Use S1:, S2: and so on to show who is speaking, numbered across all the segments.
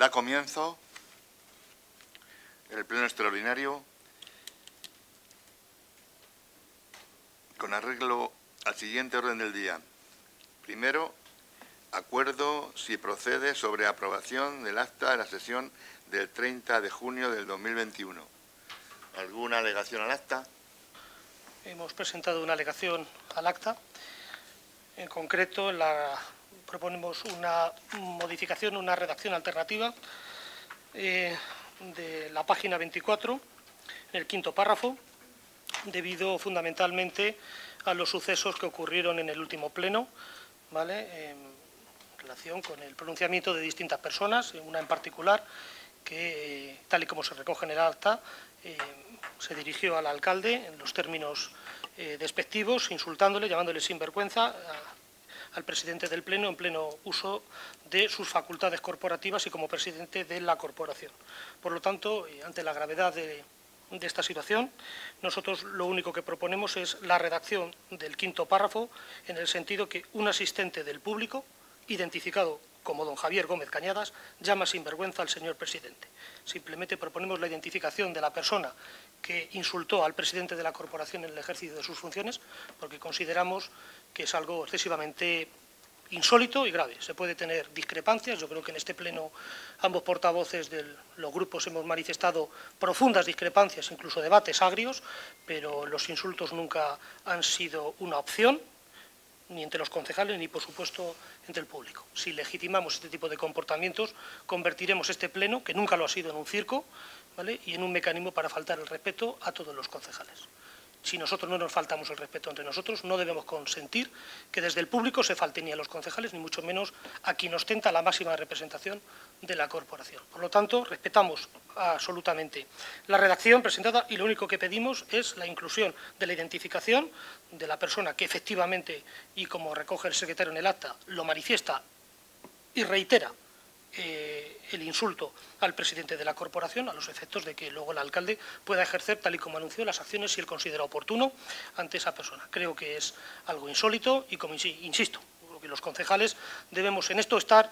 S1: Da comienzo el pleno extraordinario con arreglo al siguiente orden del día. Primero, acuerdo si procede sobre aprobación del acta de la sesión del 30 de junio del 2021. ¿Alguna alegación al acta?
S2: Hemos presentado una alegación al acta. En concreto, la, proponemos una modificación, una redacción alternativa eh, de la página 24, en el quinto párrafo, debido fundamentalmente a los sucesos que ocurrieron en el último pleno, ¿vale? en relación con el pronunciamiento de distintas personas, una en particular, que, tal y como se recoge en el acta, eh, se dirigió al alcalde en los términos eh, despectivos, insultándole, llamándole sinvergüenza al presidente del Pleno en pleno uso de sus facultades corporativas y como presidente de la corporación. Por lo tanto, ante la gravedad de, de esta situación, nosotros lo único que proponemos es la redacción del quinto párrafo en el sentido que un asistente del público, identificado como don Javier Gómez Cañadas, llama sin vergüenza al señor presidente. Simplemente proponemos la identificación de la persona que insultó al presidente de la corporación en el ejercicio de sus funciones, porque consideramos que es algo excesivamente insólito y grave. Se puede tener discrepancias, yo creo que en este pleno ambos portavoces de los grupos hemos manifestado profundas discrepancias, incluso debates agrios, pero los insultos nunca han sido una opción, ni entre los concejales ni, por supuesto, entre el público. Si legitimamos este tipo de comportamientos, convertiremos este pleno, que nunca lo ha sido, en un circo ¿vale? y en un mecanismo para faltar el respeto a todos los concejales si nosotros no nos faltamos el respeto entre nosotros, no debemos consentir que desde el público se falte ni a los concejales, ni mucho menos a quien ostenta la máxima representación de la corporación. Por lo tanto, respetamos absolutamente la redacción presentada y lo único que pedimos es la inclusión de la identificación de la persona que efectivamente, y como recoge el secretario en el acta, lo manifiesta y reitera eh, el insulto al presidente de la corporación a los efectos de que luego el alcalde pueda ejercer, tal y como anunció, las acciones si él considera oportuno ante esa persona. Creo que es algo insólito y, como insisto, que los concejales debemos en esto estar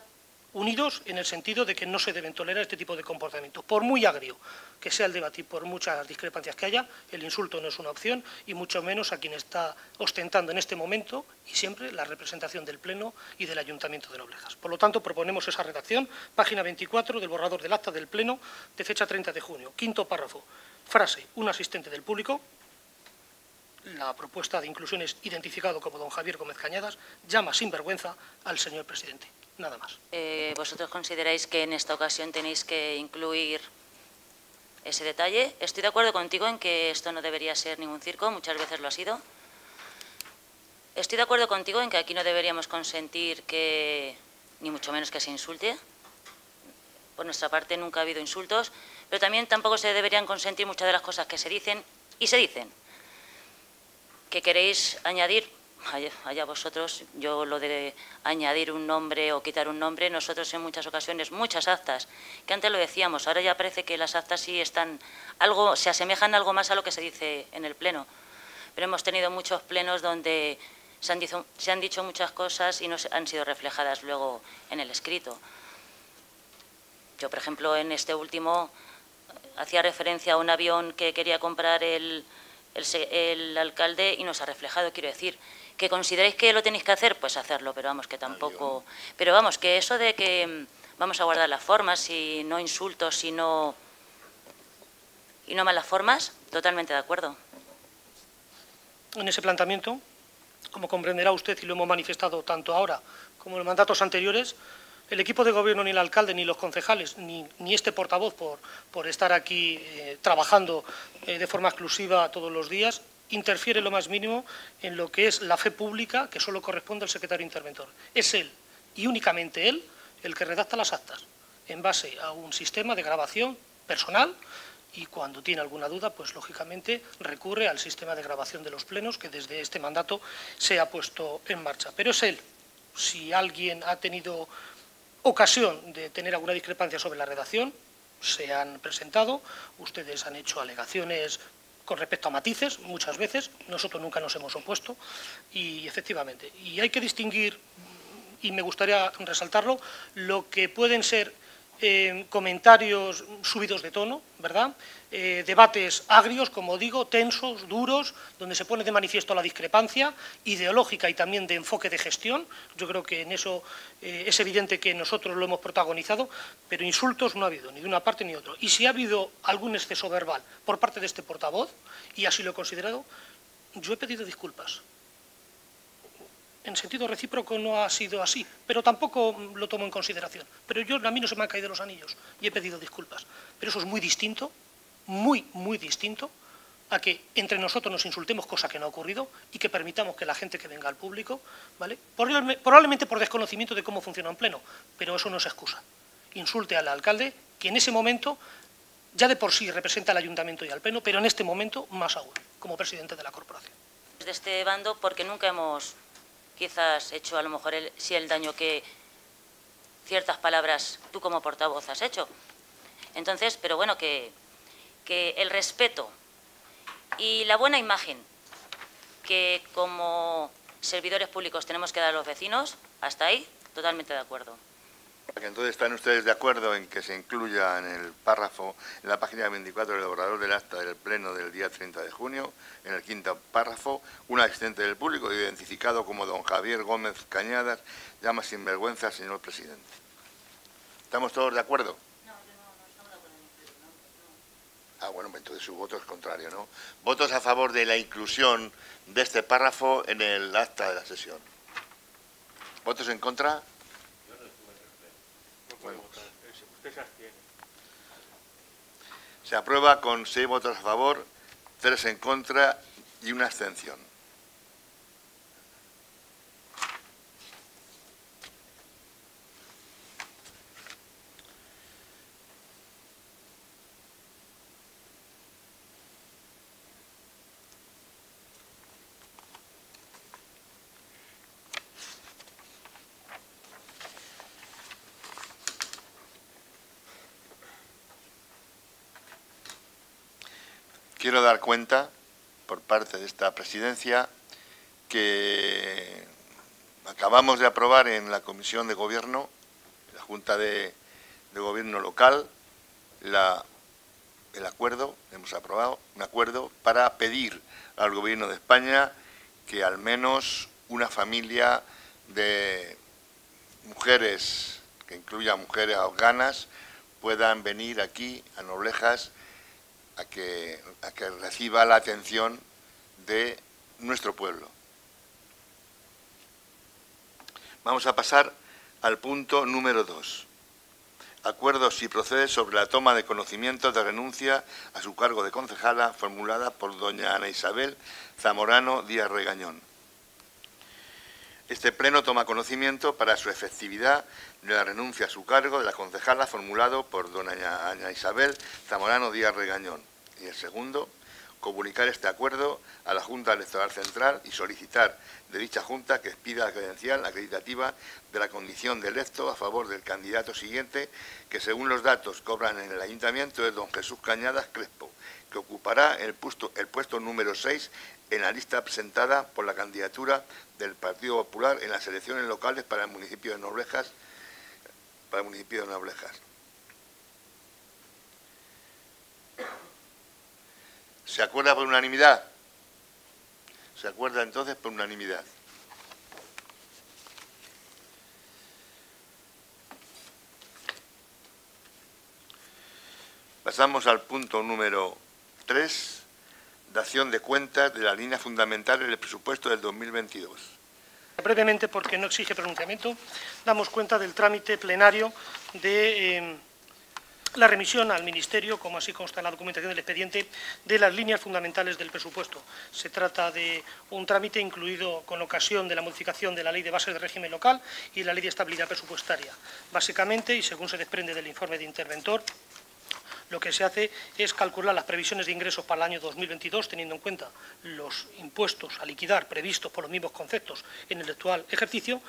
S2: unidos en el sentido de que no se deben tolerar este tipo de comportamientos. Por muy agrio que sea el debate y por muchas discrepancias que haya, el insulto no es una opción y mucho menos a quien está ostentando en este momento y siempre la representación del Pleno y del Ayuntamiento de Noblejas. Por lo tanto, proponemos esa redacción, página 24 del borrador del acta del Pleno de fecha 30 de junio. Quinto párrafo, frase, un asistente del público, la propuesta de inclusión es identificado como don Javier Gómez Cañadas, llama sin vergüenza al señor presidente nada más.
S3: Eh, ¿Vosotros consideráis que en esta ocasión tenéis que incluir ese detalle? Estoy de acuerdo contigo en que esto no debería ser ningún circo, muchas veces lo ha sido. Estoy de acuerdo contigo en que aquí no deberíamos consentir que, ni mucho menos que se insulte. Por nuestra parte nunca ha habido insultos, pero también tampoco se deberían consentir muchas de las cosas que se dicen y se dicen. ¿Qué queréis añadir? allá vosotros, yo lo de añadir un nombre o quitar un nombre, nosotros en muchas ocasiones, muchas actas, que antes lo decíamos, ahora ya parece que las actas sí están algo, se asemejan algo más a lo que se dice en el pleno, pero hemos tenido muchos plenos donde se han, dicho, se han dicho muchas cosas y no han sido reflejadas luego en el escrito. Yo, por ejemplo, en este último hacía referencia a un avión que quería comprar el, el alcalde y nos ha reflejado, quiero decir, que consideréis que lo tenéis que hacer, pues hacerlo, pero vamos, que tampoco... Pero vamos, que eso de que mm, vamos a guardar las formas y no insultos y no, y no malas formas, totalmente de acuerdo.
S2: En ese planteamiento, como comprenderá usted y lo hemos manifestado tanto ahora como en los mandatos anteriores, el equipo de gobierno, ni el alcalde, ni los concejales, ni, este portavoz por, estar aquí eh, trabajando eh, de forma exclusiva todos los días, interfiere lo más mínimo en lo que es la fe pública que solo corresponde al secretario interventor. Es él, y únicamente él, el que redacta las actas, en base a un sistema de grabación personal y cuando tiene alguna duda, pues lógicamente recurre al sistema de grabación de los plenos que desde este mandato se ha puesto en marcha. Pero es él. Si alguien ha tenido ocasión de tener alguna discrepancia sobre la redacción, se han presentado, ustedes han hecho alegaciones con respecto a matices, muchas veces, nosotros nunca nos hemos opuesto, y efectivamente, y hay que distinguir, y me gustaría resaltarlo, lo que pueden ser comentarios subidos de tono, ¿verdad? Eh, debates agrios, como digo, tensos, duros, donde se pone de manifiesto la discrepancia ideológica y también de enfoque de gestión. Yo creo que en eso eh, es evidente que nosotros lo hemos protagonizado, pero insultos no ha habido, ni de una parte ni de otra. Y si ha habido algún exceso verbal por parte de este portavoz, y así lo he considerado, yo he pedido disculpas en sentido recíproco no ha sido así, pero tampoco lo tomo en consideración. Pero yo, a mí no se me han caído los anillos y he pedido disculpas. Pero eso es muy distinto, muy, muy distinto, a que entre nosotros nos insultemos, cosa que no ha ocurrido, y que permitamos que la gente que venga al público, ¿vale? probablemente por desconocimiento de cómo funciona un pleno, pero eso no es excusa. Insulte al alcalde, que en ese momento ya de por sí representa al ayuntamiento y al pleno, pero en este momento más aún, como presidente de la corporación.
S3: De este bando, porque nunca hemos quizás hecho a lo mejor el, sí el daño que ciertas palabras tú como portavoz has hecho. Entonces, pero bueno, que, que el respeto y la buena imagen que como servidores públicos tenemos que dar a los vecinos, hasta ahí, totalmente de acuerdo.
S1: Entonces, ¿están ustedes de acuerdo en que se incluya en el párrafo, en la página 24 del borrador del acta del Pleno del día 30 de junio, en el quinto párrafo, un asistente del público identificado como don Javier Gómez Cañadas llama sinvergüenza al señor presidente? ¿Estamos todos de acuerdo?
S3: No, yo no, no estamos de acuerdo
S1: Ah, bueno, entonces su voto es contrario, ¿no? Votos a favor de la inclusión de este párrafo en el acta de la sesión. ¿Votos en contra? Se aprueba con seis votos a favor, tres en contra y una abstención. Quiero dar cuenta, por parte de esta presidencia, que acabamos de aprobar en la Comisión de Gobierno, la Junta de, Gobierno local, el acuerdo, hemos aprobado un acuerdo para pedir al Gobierno de España que al menos una familia de mujeres, que incluya mujeres afganas, puedan venir aquí a Noblejas a que, que reciba la atención de nuestro pueblo. Vamos a pasar al punto número dos. Acuerdo si procede sobre la toma de conocimiento de renuncia a su cargo de concejala formulada por doña Ana Isabel Zamorano Díaz Regañón. Este pleno toma conocimiento para su efectividad de la renuncia a su cargo de la concejala formulado por doña Ana Isabel Zamorano Díaz Regañón. Y el segundo, comunicar este acuerdo a la Junta Electoral Central y solicitar de dicha Junta que expida la credencial acreditativa de la condición de electo a favor del candidato siguiente, que según los datos que obran en el Ayuntamiento es don Jesús Cañadas Crespo, que ocupará el puesto, el puesto número 6 en la lista presentada por la candidatura del Partido Popular en las elecciones locales para el municipio de Noblejas. ¿Se acuerda por unanimidad? Se acuerda entonces por unanimidad. Pasamos al punto número 3, dación de cuentas de la línea fundamental del presupuesto del 2022.
S2: Brevemente, porque no exige pronunciamiento, damos cuenta del trámite plenario de... Eh, la remisión al Ministerio, como así consta en la documentación del expediente, de las líneas fundamentales del presupuesto. Se trata de un trámite incluido con ocasión de la modificación de la Ley de Bases de Régimen Local y la Ley de Estabilidad Presupuestaria. Básicamente, y según se desprende del informe de interventor, lo que se hace es calcular las previsiones de ingresos para el año 2022, teniendo en cuenta los impuestos a liquidar previstos por los mismos conceptos en el actual ejercicio,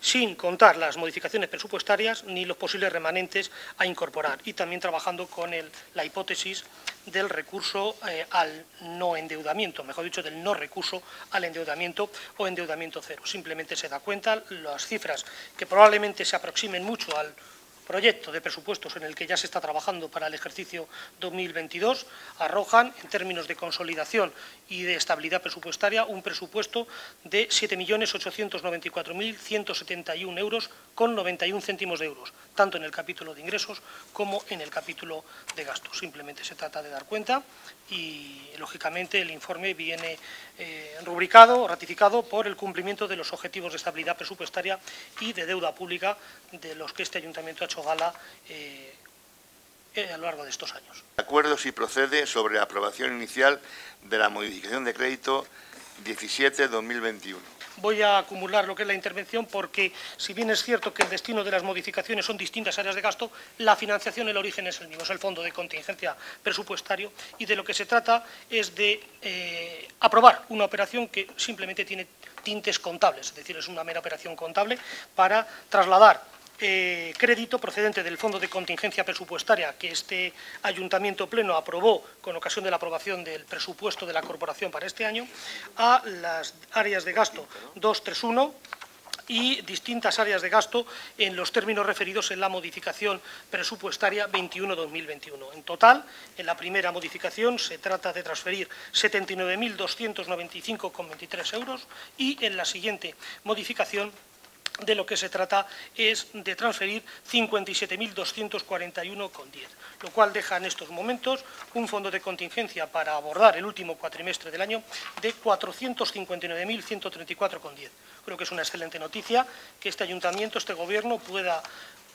S2: sin contar las modificaciones presupuestarias ni los posibles remanentes a incorporar, y también trabajando con la hipótesis del recurso eh, al no endeudamiento, mejor dicho, del no recurso al endeudamiento o endeudamiento cero. Simplemente se da cuenta las cifras que probablemente se aproximen mucho al proyecto de presupuestos en el que ya se está trabajando para el ejercicio 2022 arrojan, en términos de consolidación y de estabilidad presupuestaria, un presupuesto de 7.894.171 euros con 91 céntimos de euros, tanto en el capítulo de ingresos como en el capítulo de gastos. Simplemente se trata de dar cuenta y, lógicamente, el informe viene eh, rubricado ratificado por el cumplimiento de los objetivos de estabilidad presupuestaria y de deuda pública de los que este ayuntamiento ha hecho gala eh, a lo largo de estos años.
S1: Acuerdo si procede sobre la aprobación inicial de la modificación de crédito 17-2021
S2: voy a acumular lo que es la intervención porque, si bien es cierto que el destino de las modificaciones son distintas áreas de gasto, la financiación, el origen es el mismo, es el fondo de contingencia presupuestario y de lo que se trata es de eh, aprobar una operación que simplemente tiene tintes contables, es decir, es una mera operación contable para trasladar eh, crédito procedente del Fondo de Contingencia Presupuestaria que este Ayuntamiento Pleno aprobó con ocasión de la aprobación del presupuesto de la Corporación para este año a las áreas de gasto 231 y distintas áreas de gasto en los términos referidos en la modificación presupuestaria 21-2021. En total, en la primera modificación se trata de transferir 79.295,23 euros y en la siguiente modificación de lo que se trata es de transferir 57.241,10, lo cual deja en estos momentos un fondo de contingencia para abordar el último cuatrimestre del año de 459.134,10. Creo que es una excelente noticia que este ayuntamiento, este gobierno, pueda,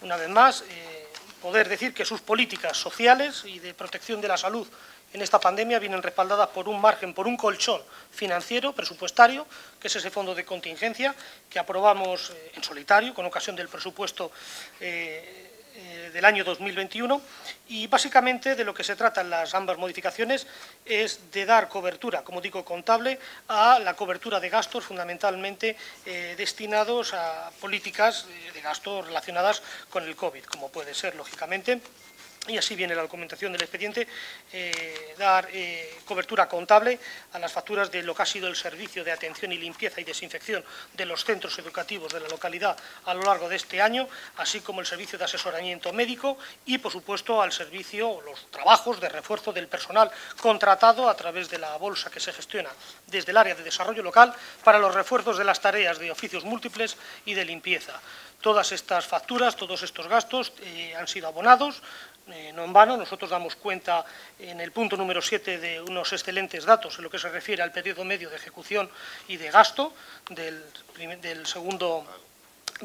S2: una vez más, eh, poder decir que sus políticas sociales y de protección de la salud en esta pandemia vienen respaldadas por un margen, por un colchón financiero, presupuestario, que es ese fondo de contingencia que aprobamos eh, en solitario con ocasión del presupuesto eh, eh, del año 2021 y básicamente de lo que se trata en las ambas modificaciones es de dar cobertura, como digo, contable a la cobertura de gastos fundamentalmente destinados a políticas de gastos relacionadas con el COVID, como puede ser, lógicamente, y así viene la documentación del expediente, eh, dar eh, cobertura contable a las facturas de lo que ha sido el servicio de atención y limpieza y desinfección de los centros educativos de la localidad a lo largo de este año, así como el servicio de asesoramiento médico y, por supuesto, al servicio, los trabajos de refuerzo del personal contratado a través de la bolsa que se gestiona desde el área de desarrollo local para los refuerzos de las tareas de oficios múltiples y de limpieza. Todas estas facturas, todos estos gastos eh, han sido abonados, eh, no en vano. Nosotros damos cuenta en el punto número 7 de unos excelentes datos en lo que se refiere al periodo medio de ejecución y de gasto del, del segundo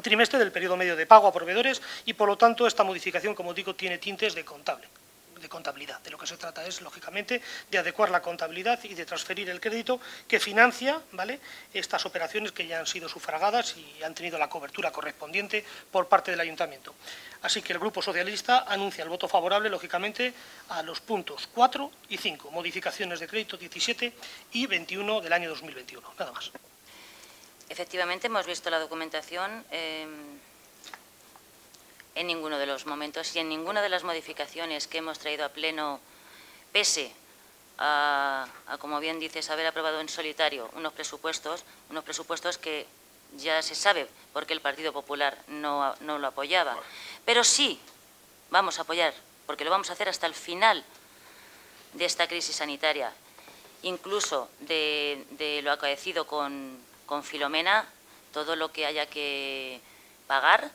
S2: trimestre del periodo medio de pago a proveedores y, por lo tanto, esta modificación, como digo, tiene tintes de contable de contabilidad. De lo que se trata es, lógicamente, de adecuar la contabilidad y de transferir el crédito que financia ¿vale? estas operaciones que ya han sido sufragadas y han tenido la cobertura correspondiente por parte del Ayuntamiento. Así que el Grupo Socialista anuncia el voto favorable, lógicamente, a los puntos 4 y 5, modificaciones de crédito 17 y 21 del año 2021. Nada más.
S3: Efectivamente, hemos visto la documentación. Eh, en ninguno de los momentos y en ninguna de las modificaciones que hemos traído a pleno, pese a, como bien dices, haber aprobado en solitario unos presupuestos, unos presupuestos que ya se sabe por qué el Partido Popular no, lo apoyaba. Pero sí vamos a apoyar, porque lo vamos a hacer hasta el final de esta crisis sanitaria, incluso de, de lo acaecido con, con Filomena, todo lo que haya que pagar,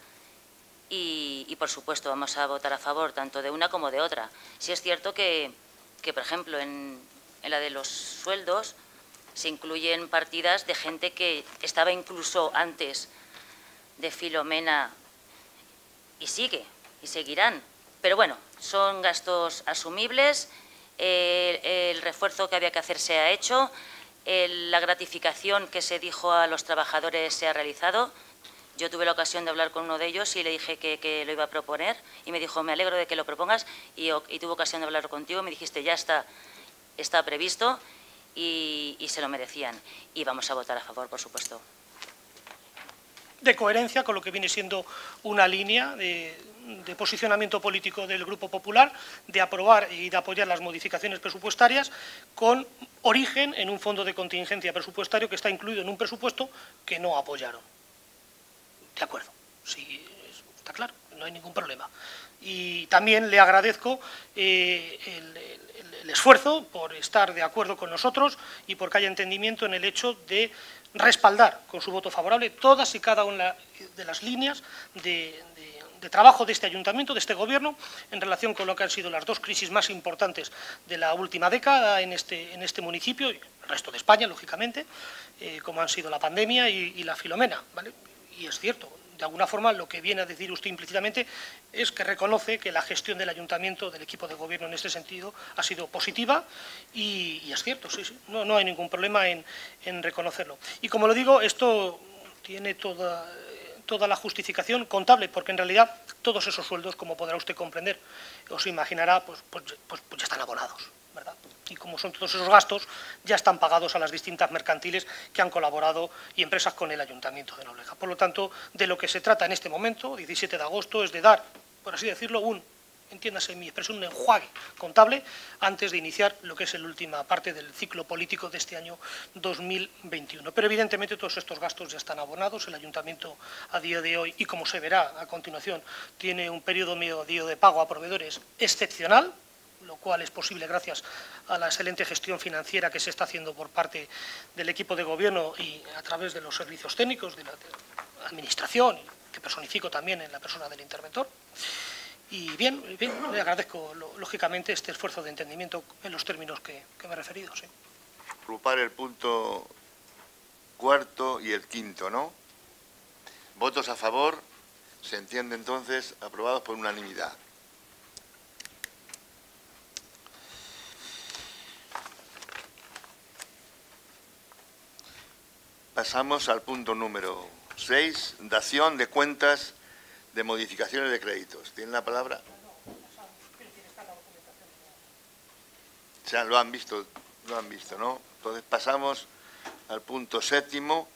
S3: y, por supuesto vamos a votar a favor tanto de una como de otra. Si es cierto que, por ejemplo, en, la de los sueldos se incluyen partidas de gente que estaba incluso antes de Filomena y sigue, y seguirán. Pero bueno, son gastos asumibles, el, refuerzo que había que hacer se ha hecho, la gratificación que se dijo a los trabajadores se ha realizado, yo tuve la ocasión de hablar con uno de ellos y le dije que, lo iba a proponer y me dijo, me alegro de que lo propongas y, tuve ocasión de hablar contigo, me dijiste, ya está, está previsto y, se lo merecían. Y vamos a votar a favor, por supuesto.
S2: De coherencia con lo que viene siendo una línea de, de posicionamiento político del Grupo Popular, de aprobar y de apoyar las modificaciones presupuestarias con origen en un fondo de contingencia presupuestario que está incluido en un presupuesto que no apoyaron. De acuerdo. Si está claro, no hay ningún problema. Y también le agradezco eh, el, esfuerzo por estar de acuerdo con nosotros y porque haya entendimiento en el hecho de respaldar con su voto favorable todas y cada una de las líneas de trabajo de este ayuntamiento, de este gobierno, en relación con lo que han sido las dos crisis más importantes de la última década en este, en este municipio, y el resto de España, lógicamente, eh, como han sido la pandemia y, la filomena. Y es cierto, de alguna forma lo que viene a decir usted implícitamente es que reconoce que la gestión del ayuntamiento, del equipo de gobierno en este sentido, ha sido positiva y, es cierto, sí, no, no hay ningún problema en, en reconocerlo. Y como lo digo, esto tiene toda toda la justificación contable, porque en realidad todos esos sueldos, como podrá usted comprender, os imaginará, pues, pues, pues, pues, ya están abonados, ¿verdad? Y como son todos esos gastos, ya están pagados a las distintas mercantiles que han colaborado y empresas con el Ayuntamiento de Noleja. Por lo tanto, de lo que se trata en este momento, 17 de agosto, es de dar, por así decirlo, un entiéndase mi expresión, un enjuague contable antes de iniciar lo que es la última parte del ciclo político de este año 2021. Pero evidentemente todos estos gastos ya están abonados, el ayuntamiento a día de hoy, y como se verá a continuación, tiene un periodo medio de pago a proveedores excepcional, lo cual es posible gracias a la excelente gestión financiera que se está haciendo por parte del equipo de gobierno y a través de los servicios técnicos de la administración, que personifico también en la persona del interventor. Y bien, le agradezco lógicamente este esfuerzo de entendimiento en los términos que, me he referido. Sí.
S1: Agrupar el punto cuarto y el quinto, ¿no? Votos a favor, se entiende entonces aprobados por unanimidad. Pasamos al punto número 6, dación de cuentas de modificaciones de créditos. ¿Tiene la palabra? O sea, lo han visto, lo han visto, ¿no? Entonces pasamos al punto séptimo,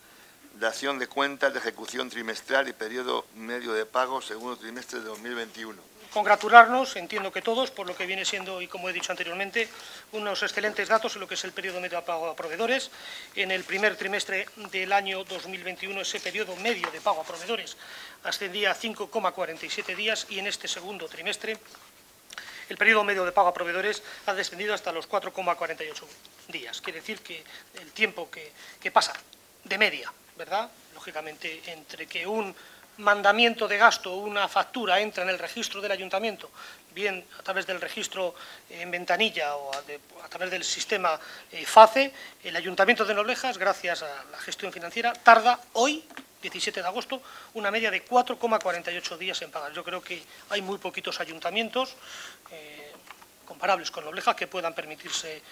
S1: dación de cuentas de ejecución trimestral y periodo medio de pago segundo trimestre de 2021
S2: congratularnos, entiendo que todos, por lo que viene siendo, y como he dicho anteriormente, unos excelentes datos en lo que es el periodo medio de pago a proveedores. En el primer trimestre del año 2021 ese periodo medio de pago a proveedores ascendía a 5,47 días y en este segundo trimestre el periodo medio de pago a proveedores ha descendido hasta los 4,48 días. Quiere decir que el tiempo que, que pasa de media, ¿verdad? Lógicamente, entre que un mandamiento de gasto o una factura entra en el registro del ayuntamiento, bien a través del registro en ventanilla o a, través del sistema eh, FACE, el ayuntamiento de Noblejas, gracias a la gestión financiera, tarda hoy, 17 de agosto, una media de 4,48 días en pagar. Yo creo que hay muy poquitos ayuntamientos eh, comparables con Noblejas que puedan permitirse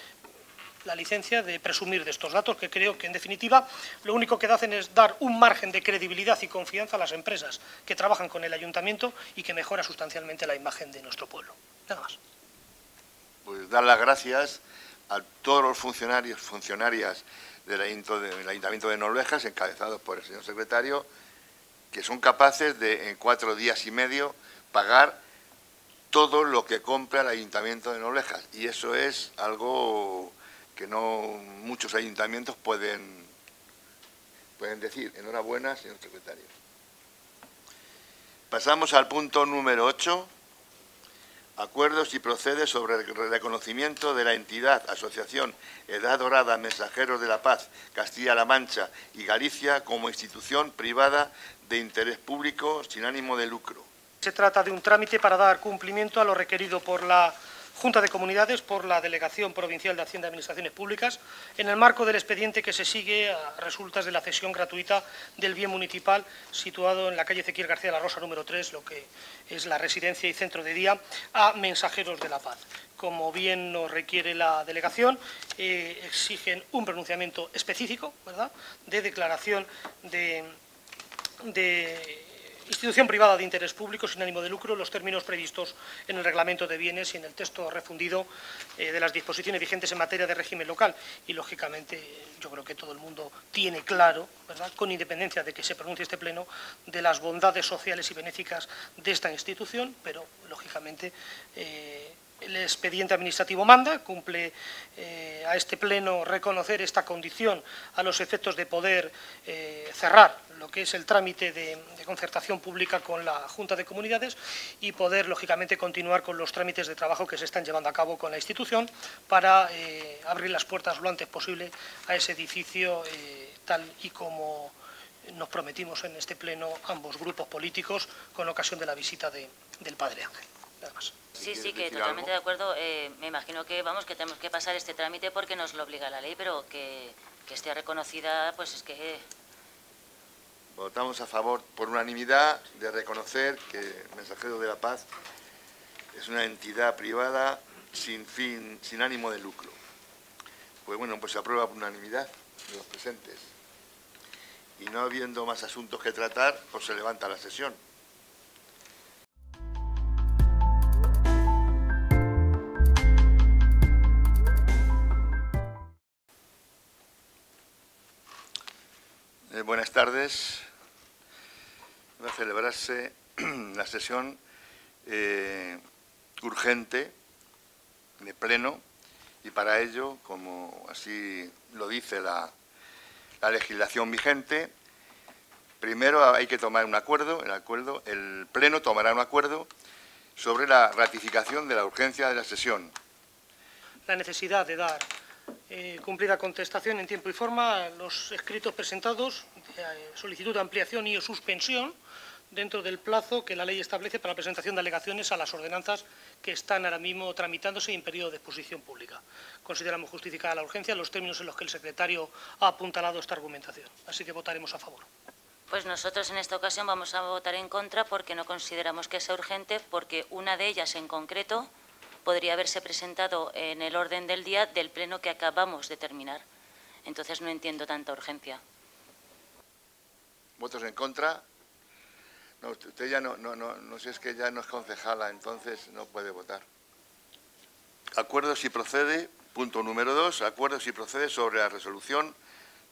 S2: la licencia de presumir de estos datos, que creo que, en definitiva, lo único que hacen es dar un margen de credibilidad y confianza a las empresas que trabajan con el ayuntamiento y que mejora sustancialmente la imagen de nuestro pueblo. Nada más.
S1: Pues dar las gracias a todos los funcionarios, funcionarias del Ayuntamiento de Noruegas, encabezados por el señor secretario, que son capaces de, en cuatro días y medio, pagar todo lo que compra el Ayuntamiento de Noblejas. Y eso es algo que no muchos ayuntamientos pueden, pueden decir. Enhorabuena, señor secretario. Pasamos al punto número 8. Acuerdos y procede sobre el reconocimiento de la entidad Asociación Edad Dorada Mensajeros de la Paz Castilla-La Mancha y Galicia como institución privada de interés público sin ánimo de lucro.
S2: Se trata de un trámite para dar cumplimiento a lo requerido por la Junta de Comunidades por la Delegación Provincial de Hacienda y Administraciones Públicas en el marco del expediente que se sigue a resultas de la cesión gratuita del bien municipal situado en la calle Ezequiel García de la Rosa número 3, lo que es la residencia y centro de día, a Mensajeros de la Paz. Como bien nos requiere la delegación, eh, exigen un pronunciamiento específico ¿verdad? de declaración de institución privada de interés público sin ánimo de lucro los términos previstos en el reglamento de bienes y en el texto refundido eh, de las disposiciones vigentes en materia de régimen local. Y, lógicamente, yo creo que todo el mundo tiene claro, ¿verdad? con independencia de que se pronuncie este pleno, de las bondades sociales y benéficas de esta institución, pero, lógicamente, eh, el expediente administrativo manda, cumple eh, a este pleno reconocer esta condición a los efectos de poder cerrar lo que es el trámite de, concertación pública con la Junta de Comunidades y poder, lógicamente, continuar con los trámites de trabajo que se están llevando a cabo con la institución para eh, abrir las puertas lo antes posible a ese edificio eh, tal y como nos prometimos en este pleno ambos grupos políticos con ocasión de la visita del Padre Ángel. Nada más.
S3: Sí, sí, que totalmente de acuerdo. Eh, me imagino que vamos que tenemos que pasar este trámite porque nos lo obliga la ley, pero que, que esté reconocida, pues es que...
S1: Votamos a favor por unanimidad de reconocer que Mensajero de la Paz es una entidad privada sin fin, sin ánimo de lucro. Pues bueno, pues se aprueba por unanimidad de los presentes. Y no habiendo más asuntos que tratar, pues se levanta la sesión. Tardes. Va a celebrarse la sesión eh, urgente de pleno y para ello, como así lo dice la, la legislación vigente, primero hay que tomar un acuerdo, el acuerdo, el pleno tomará un acuerdo sobre la ratificación de la urgencia de la sesión.
S2: La necesidad de dar eh, cumplida contestación en tiempo y forma a los escritos presentados, eh, solicitud de ampliación y suspensión dentro del plazo que la ley establece para la presentación de alegaciones a las ordenanzas que están ahora mismo tramitándose en periodo de exposición pública. Consideramos justificada la urgencia en los términos en los que el secretario ha apuntalado esta argumentación. Así que votaremos a favor.
S3: Pues nosotros en esta ocasión vamos a votar en contra porque no consideramos que sea urgente, porque una de ellas en concreto podría haberse presentado en el orden del día del pleno que acabamos de terminar. Entonces no entiendo tanta urgencia.
S1: ¿Votos en contra? No, usted ya no, no, no, no sé, es que ya no es concejala, entonces no puede votar. Acuerdo si procede, punto número dos, acuerdo si procede sobre la resolución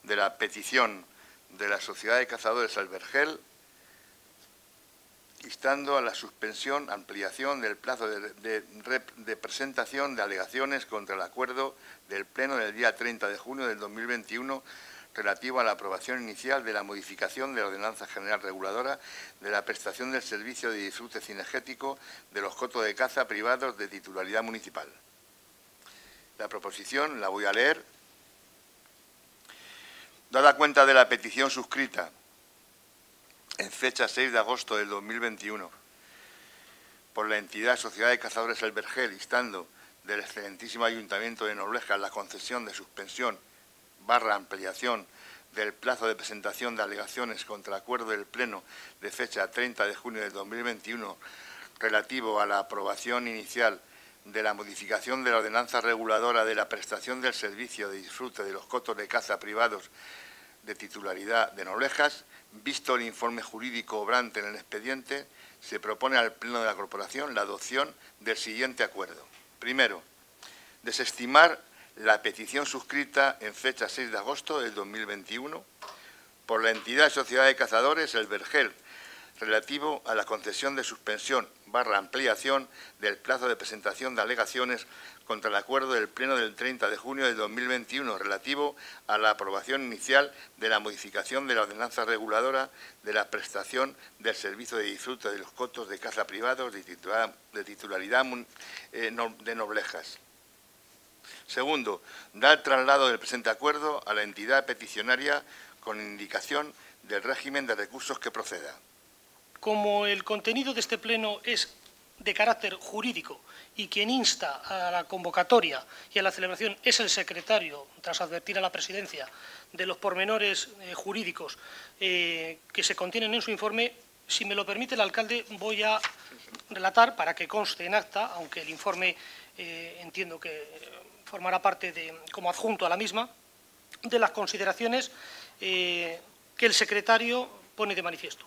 S1: de la petición de la Sociedad de Cazadores Albergel instando a la suspensión, ampliación del plazo de, presentación de alegaciones contra el acuerdo del Pleno del día 30 de junio del 2021 relativo a la aprobación inicial de la modificación de la Ordenanza General Reguladora de la prestación del servicio de disfrute cinegético de los cotos de caza privados de titularidad municipal. La proposición la voy a leer. Dada cuenta de la petición suscrita en fecha 6 de agosto del 2021 por la entidad Sociedad de Cazadores El Vergel, instando del excelentísimo Ayuntamiento de Nobleja la concesión de suspensión barra ampliación del plazo de presentación de alegaciones contra acuerdo del Pleno de fecha 30 de junio del 2021 relativo a la aprobación inicial de la modificación de la ordenanza reguladora de la prestación del servicio de disfrute de los cotos de caza privados de titularidad de Noblejas, visto el informe jurídico obrante en el expediente, se propone al Pleno de la Corporación la adopción del siguiente acuerdo. Primero, desestimar la petición suscrita en fecha 6 de agosto del 2021 por la entidad Sociedad de Cazadores El Vergel, relativo a la concesión de suspensión barra ampliación del plazo de presentación de alegaciones contra el acuerdo del Pleno del 30 de junio de 2021 relativo a la aprobación inicial de la modificación de la ordenanza reguladora de la prestación del servicio de disfrute de los cotos de caza privados de titularidad eh, de Noblejas. Segundo, dar traslado del presente acuerdo a la entidad peticionaria con indicación del régimen de recursos que proceda.
S2: Como el contenido de este pleno es de carácter jurídico y quien insta a la convocatoria y a la celebración es el secretario, tras advertir a la presidencia de los pormenores eh, jurídicos eh, que se contienen en su informe, si me lo permite el alcalde, voy a relatar para que conste en acta, aunque el informe eh, entiendo que formará parte de, como adjunto a la misma, de las consideraciones que el secretario pone de manifiesto.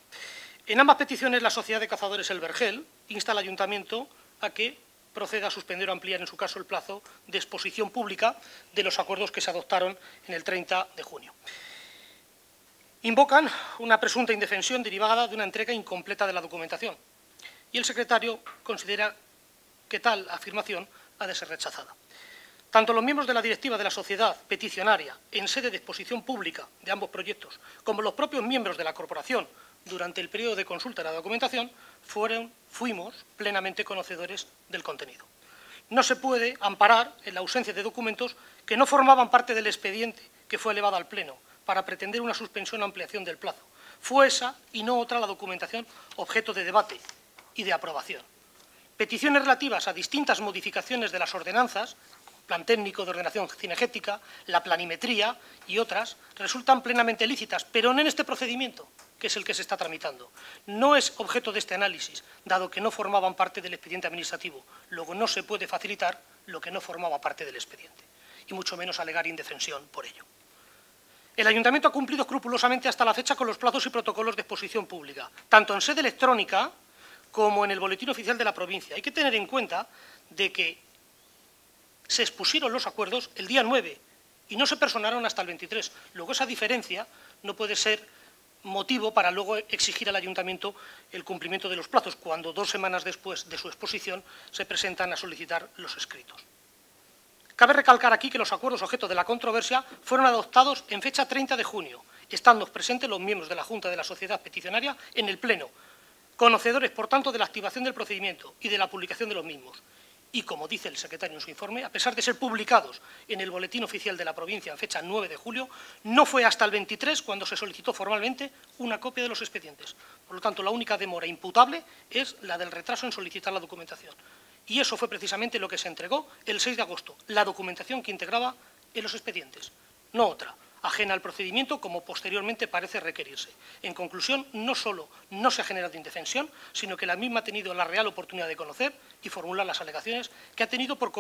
S2: En ambas peticiones, la Sociedad de Cazadores El Vergel insta al Ayuntamiento a que proceda a suspender o ampliar, en su caso, el plazo de exposición pública de los acuerdos que se adoptaron en el 30 de junio. Invocan una presunta indefensión derivada de una entrega incompleta de la documentación y el secretario considera que tal afirmación ha de ser rechazada. Tanto los miembros de la directiva de la sociedad peticionaria en sede de exposición pública de ambos proyectos, como los propios miembros de la corporación durante el periodo de consulta de la documentación, fuimos plenamente conocedores del contenido. No se puede amparar en la ausencia de documentos que no formaban parte del expediente que fue elevado al Pleno para pretender una suspensión o ampliación del plazo. Fue esa y no otra la documentación objeto de debate y de aprobación. Peticiones relativas a distintas modificaciones de las ordenanzas, plan técnico de ordenación cinegética, la planimetría y otras, resultan plenamente lícitas, pero no en este procedimiento, que es el que se está tramitando. No es objeto de este análisis, dado que no formaban parte del expediente administrativo. Luego no se puede facilitar lo que no formaba parte del expediente, y mucho menos alegar indefensión por ello. El Ayuntamiento ha cumplido escrupulosamente hasta la fecha con los plazos y protocolos de exposición pública, tanto en sede electrónica como en el Boletín Oficial de la provincia. Hay que tener en cuenta de que se expusieron los acuerdos el día 9 y no se personaron hasta el 23. Luego esa diferencia no puede ser motivo para luego exigir al ayuntamiento el cumplimiento de los plazos, cuando dos semanas después de su exposición se presentan a solicitar los escritos. Cabe recalcar aquí que los acuerdos objeto de la controversia fueron adoptados en fecha 30 de junio, estando presentes los miembros de la Junta de la Sociedad Peticionaria en el Pleno, conocedores, por tanto, de la activación del procedimiento y de la publicación de los mismos, y, como dice el secretario en su informe, a pesar de ser publicados en el Boletín Oficial de la Provincia en fecha 9 de julio, no fue hasta el 23 cuando se solicitó formalmente una copia de los expedientes. Por lo tanto, la única demora imputable es la del retraso en solicitar la documentación. Y eso fue precisamente lo que se entregó el 6 de agosto, la documentación que integraba en los expedientes, no otra ajena al procedimiento, como posteriormente parece requerirse. En conclusión, no solo no se ha generado indefensión, sino que la misma ha tenido la real oportunidad de conocer y formular las alegaciones que ha tenido por,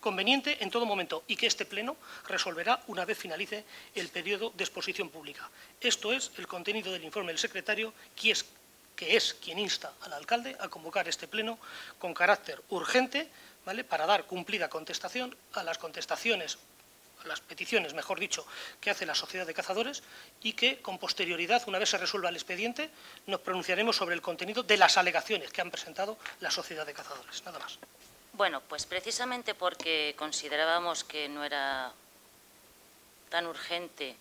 S2: conveniente en todo momento y que este Pleno resolverá una vez finalice el periodo de exposición pública. Esto es el contenido del informe del secretario, que es, quien insta al alcalde a convocar este Pleno con carácter urgente para dar cumplida contestación a las contestaciones las peticiones, mejor dicho, que hace la Sociedad de Cazadores y que, con posterioridad, una vez se resuelva el expediente, nos pronunciaremos sobre el contenido de las alegaciones que han presentado la Sociedad de Cazadores. Nada más.
S3: Bueno, pues precisamente porque considerábamos que no era tan urgente,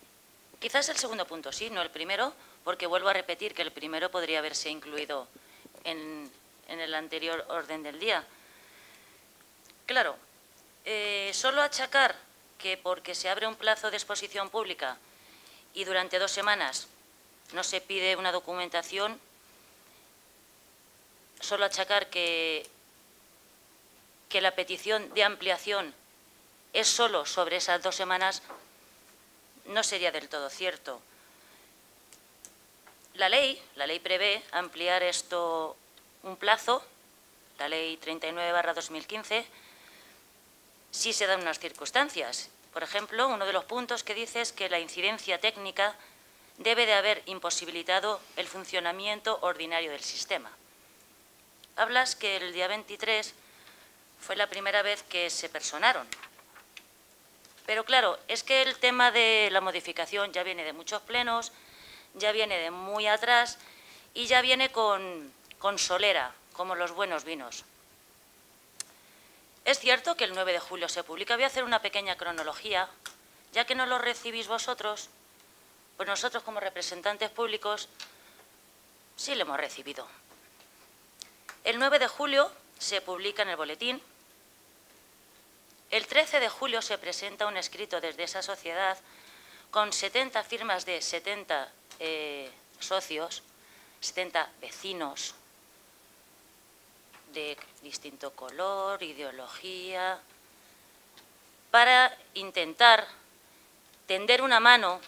S3: quizás el segundo punto sí, no el primero, porque vuelvo a repetir que el primero podría haberse incluido en, el anterior orden del día. Claro, eh, solo achacar que porque se abre un plazo de exposición pública y durante dos semanas no se pide una documentación, solo achacar que, que la petición de ampliación es solo sobre esas dos semanas no sería del todo cierto. La ley, la ley prevé ampliar esto un plazo, la ley 39-2015, si se dan unas circunstancias. Por ejemplo, uno de los puntos que dice es que la incidencia técnica debe de haber imposibilitado el funcionamiento ordinario del sistema. Hablas que el día 23 fue la primera vez que se personaron. Pero claro, es que el tema de la modificación ya viene de muchos plenos, ya viene de muy atrás y ya viene con, con solera, como los buenos vinos. Es cierto que el 9 de julio se publica. Voy a hacer una pequeña cronología. Ya que no lo recibís vosotros, pues nosotros como representantes públicos sí lo hemos recibido. El 9 de julio se publica en el boletín. El 13 de julio se presenta un escrito desde esa sociedad con 70 firmas de 70 eh, socios, 70 vecinos, de distinto color, ideología, para intentar tender una mano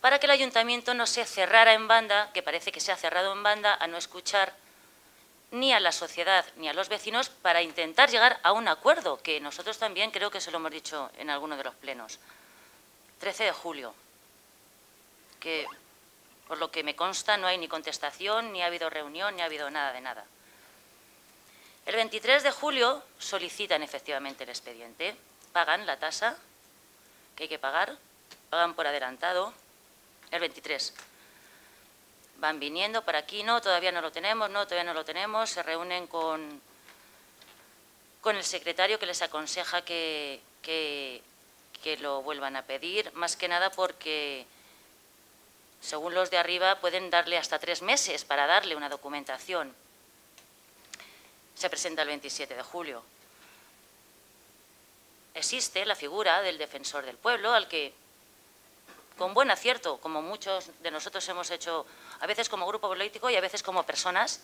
S3: para que el ayuntamiento no se cerrara en banda, que parece que se ha cerrado en banda, a no escuchar ni a la sociedad ni a los vecinos para intentar llegar a un acuerdo, que nosotros también creo que se lo hemos dicho en alguno de los plenos. 13 de julio, que por lo que me consta no hay ni contestación, ni ha habido reunión, ni ha habido nada de nada. El 23 de julio solicitan efectivamente el expediente, pagan la tasa que hay que pagar, pagan por adelantado, el 23. Van viniendo para aquí, no, todavía no lo tenemos, no, todavía no lo tenemos, se reúnen con, con el secretario que les aconseja que, que, que lo vuelvan a pedir, más que nada porque, según los de arriba, pueden darle hasta tres meses para darle una documentación. Se presenta el 27 de julio. Existe la figura del defensor del pueblo, al que, con buen acierto, como muchos de nosotros hemos hecho, a veces como grupo político y a veces como personas,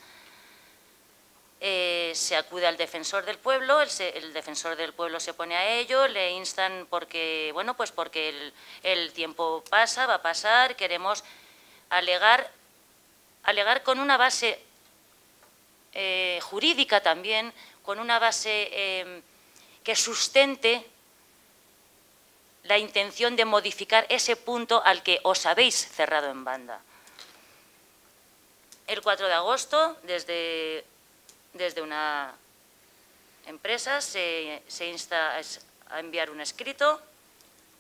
S3: eh, se acude al defensor del pueblo, el, defensor del pueblo se pone a ello, le instan porque, bueno, pues porque el, tiempo pasa, va a pasar, queremos alegar, alegar con una base eh, jurídica también, con una base eh, que sustente la intención de modificar ese punto al que os habéis cerrado en banda. El 4 de agosto, desde desde una empresa se, insta a enviar un escrito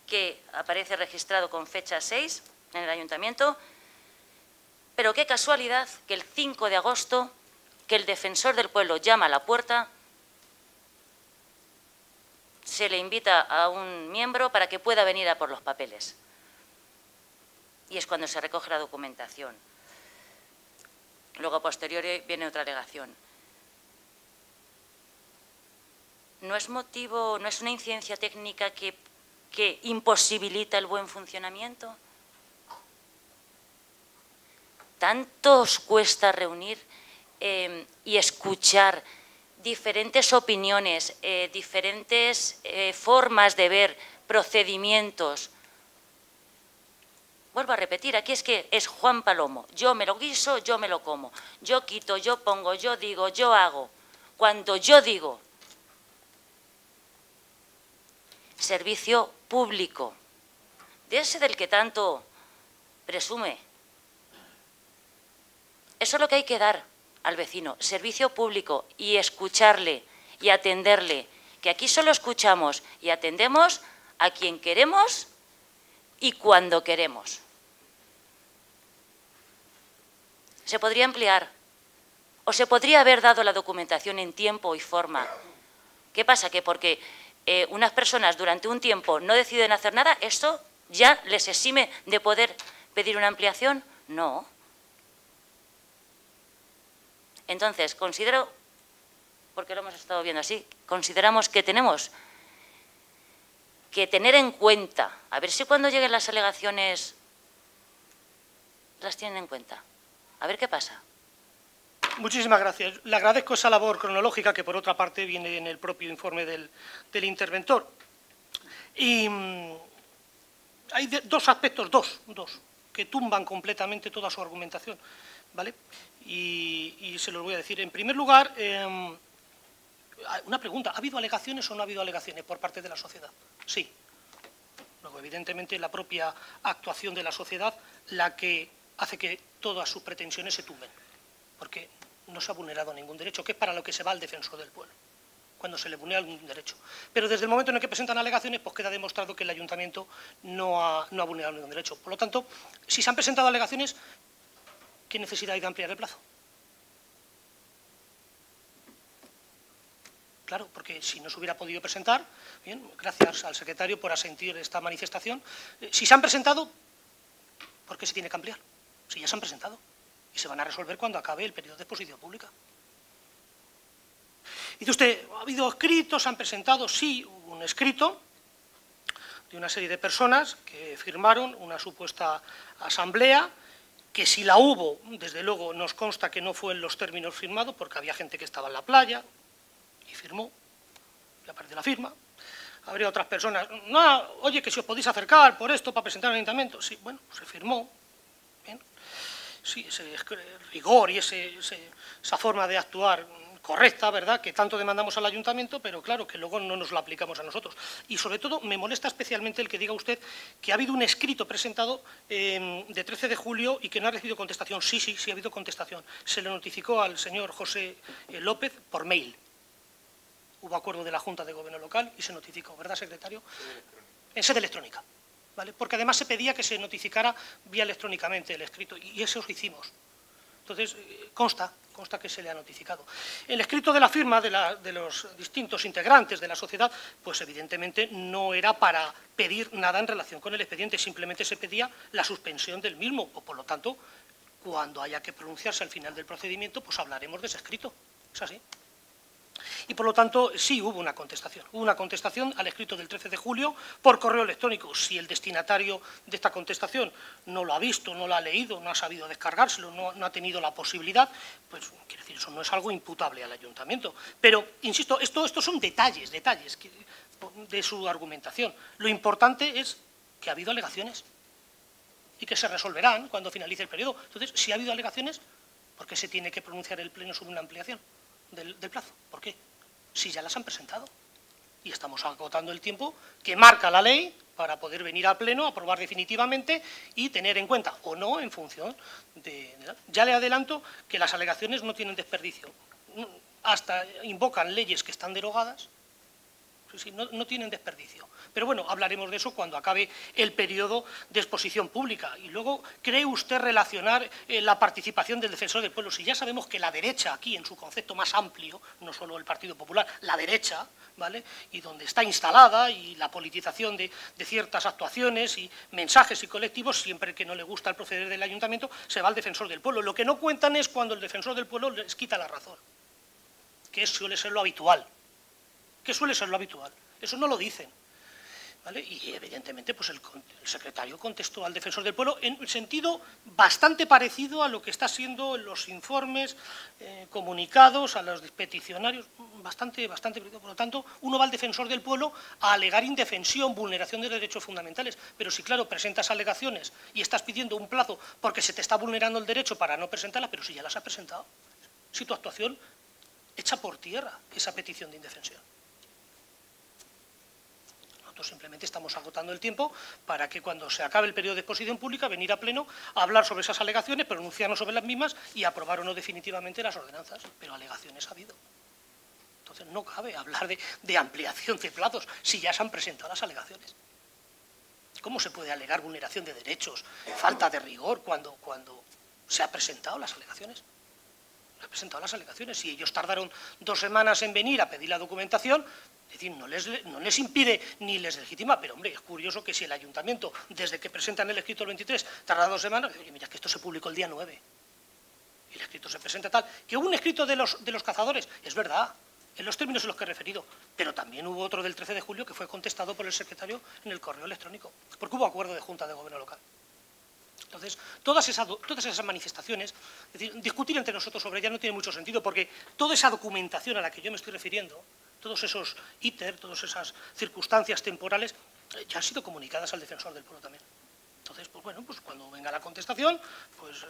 S3: que aparece registrado con fecha 6 en el ayuntamiento, pero qué casualidad que el 5 de agosto, que el defensor del pueblo llama a la puerta, se le invita a un miembro para que pueda venir a por los papeles. Y es cuando se recoge la documentación. Luego, a posteriori, viene otra alegación. no es motivo, no es una incidencia técnica que, imposibilita el buen funcionamiento. Tanto os cuesta reunir em, y escuchar diferentes opiniones, eh, diferentes eh, formas de ver procedimientos. Vuelvo a repetir, aquí es que es Juan Palomo. Yo me lo guiso, yo me lo como. Yo quito, yo pongo, yo digo, yo hago. Cuando yo digo, servicio público, de ese del que tanto presume. Eso es lo que hay que dar al vecino, servicio público y escucharle y atenderle, que aquí solo escuchamos y atendemos a quien queremos y cuando queremos. Se podría ampliar o se podría haber dado la documentación en tiempo y forma. ¿Qué pasa? Que porque eh, unas personas durante un tiempo no deciden hacer nada, ¿esto ya les exime de poder pedir una ampliación? No. Entonces, considero, porque lo hemos estado viendo así, consideramos que tenemos que tener en cuenta, a ver si cuando lleguen las alegaciones las tienen en cuenta, a ver qué pasa.
S2: Muchísimas gracias. Le agradezco esa labor cronológica que, por otra parte, viene en el propio informe del, interventor. Y mm, hay dos aspectos, dos, dos, que tumban completamente toda su argumentación. ¿vale? Y, se los voy a decir. En primer lugar, em, una pregunta. ¿Ha habido alegaciones o no ha habido alegaciones por parte de la sociedad? Sí. Luego, evidentemente, la propia actuación de la sociedad la que hace que todas sus pretensiones se tumben. Porque no se ha vulnerado ningún derecho, que es para lo que se va al defensor del pueblo, cuando se le vulnera algún derecho. Pero desde el momento en el que presentan alegaciones, pues queda demostrado que el ayuntamiento no ha, no ha vulnerado ningún derecho. Por lo tanto, si se han presentado alegaciones, ¿qué necesidad hay de ampliar el plazo? Claro, porque si no se hubiera podido presentar, bien, gracias al secretario por asentir esta manifestación, eh, si se han presentado, ¿por qué se tiene que ampliar? Si ya se han presentado y se van a resolver cuando acabe el periodo de exposición pública. Dice usted, ¿ha habido escritos? ¿Han presentado? Sí, un escrito de una serie de personas que firmaron una supuesta asamblea, que si la hubo, desde luego nos consta que no fue en los términos firmados, porque había gente que estaba en la playa y firmó, y aparte la firma. Habría otras personas, no, oye, que si os podéis acercar por esto para presentar al ayuntamiento. Sí, bueno, se firmó, sí, ese rigor y esa forma de actuar correcta, ¿verdad?, que tanto demandamos al ayuntamiento, pero claro, que luego no nos lo aplicamos a nosotros. Y sobre todo me molesta especialmente el que diga usted que ha habido un escrito presentado em, de 13 de julio y que no ha recibido contestación. Sí, sí, sí ha habido contestación. Se le notificó al señor José eh, López por mail. Hubo acuerdo de la Junta de Gobierno Local y se notificó, ¿verdad, secretario? En sede electrónica porque además se pedía que se notificara vía electrónicamente el escrito, y eso lo hicimos. Entonces, eh, consta, consta que se le ha notificado. El escrito de la firma de, de, los distintos integrantes de la sociedad, pues evidentemente no era para pedir nada en relación con el expediente, simplemente se pedía la suspensión del mismo, o por lo tanto, cuando haya que pronunciarse al final del procedimiento, pues hablaremos de ese escrito. Es así. Y por lo tanto, sí hubo una contestación. Hubo una contestación al escrito del 13 de julio por correo electrónico. Si el destinatario de esta contestación no lo ha visto, no lo ha leído, no ha sabido descargárselo, no, ha tenido la posibilidad, pues quiere decir, eso no es algo imputable al ayuntamiento. Pero, insisto, esto, estos son detalles, detalles de su argumentación. Lo importante es que ha habido alegaciones y que se resolverán cuando finalice el periodo. Entonces, si ha habido alegaciones, ¿por qué se tiene que pronunciar el Pleno sobre una ampliación? Del, plazo. ¿Por qué? Si ya las han presentado. Y estamos agotando el tiempo que marca la ley para poder venir al Pleno, aprobar definitivamente y tener en cuenta o no en función de... Ya le adelanto que las alegaciones no tienen desperdicio. Hasta invocan leyes que están derogadas, no tienen desperdicio. Pero bueno, hablaremos de eso cuando acabe el periodo de exposición pública. Y luego, ¿cree usted relacionar eh, la participación del defensor del pueblo? Si ya sabemos que la derecha, aquí en su concepto más amplio, no solo el Partido Popular, la derecha, ¿vale? Y donde está instalada y la politización de, ciertas actuaciones y mensajes y colectivos, siempre que no le gusta el proceder del ayuntamiento, se va al defensor del pueblo. Lo que no cuentan es cuando el defensor del pueblo les quita la razón, que suele ser lo habitual, que suele ser lo habitual. Eso no lo dicen. Y evidentemente pues el, secretario contestó al defensor del pueblo en sentido bastante parecido a lo que está siendo los informes eh, comunicados a los peticionarios, bastante, bastante Por lo tanto, uno va al defensor del pueblo a alegar indefensión, vulneración de derechos fundamentales. Pero si, claro, presentas alegaciones y estás pidiendo un plazo porque se te está vulnerando el derecho para no presentarlas, pero si ya las has presentado, si tu actuación echa por tierra esa petición de indefensión simplemente estamos agotando el tiempo para que cuando se acabe el periodo de exposición pública venir a pleno a hablar sobre esas alegaciones, pronunciarnos sobre las mismas y aprobar o no definitivamente las ordenanzas. Pero alegaciones ha habido. Entonces no cabe hablar de, ampliación de plazos si ya se han presentado las alegaciones. ¿Cómo se puede alegar vulneración de derechos, falta de rigor cuando, cuando se han presentado las alegaciones? Se han presentado las alegaciones. Si ellos tardaron dos semanas en venir a pedir la documentación, es decir, no les, impide ni les legitima, pero hombre, es curioso que si el ayuntamiento, desde que presentan el escrito el 23, tarda dos semanas, oye, mira que esto se publicó el día 9, y el escrito se presenta tal, que hubo un escrito de los, de los cazadores, es verdad, en los términos en los que he referido, pero también hubo otro del 13 de julio que fue contestado por el secretario en el correo electrónico, porque hubo acuerdo de Junta de Gobierno Local. Entonces, todas esas, todas esas manifestaciones, discutir entre nosotros sobre ellas no tiene mucho sentido, porque toda esa documentación a la que yo me estoy refiriendo, todos esos íter, todas esas circunstancias temporales, eh, ya han sido comunicadas al defensor del pueblo también. Entonces, pues bueno, pues cuando venga la contestación, pues eh,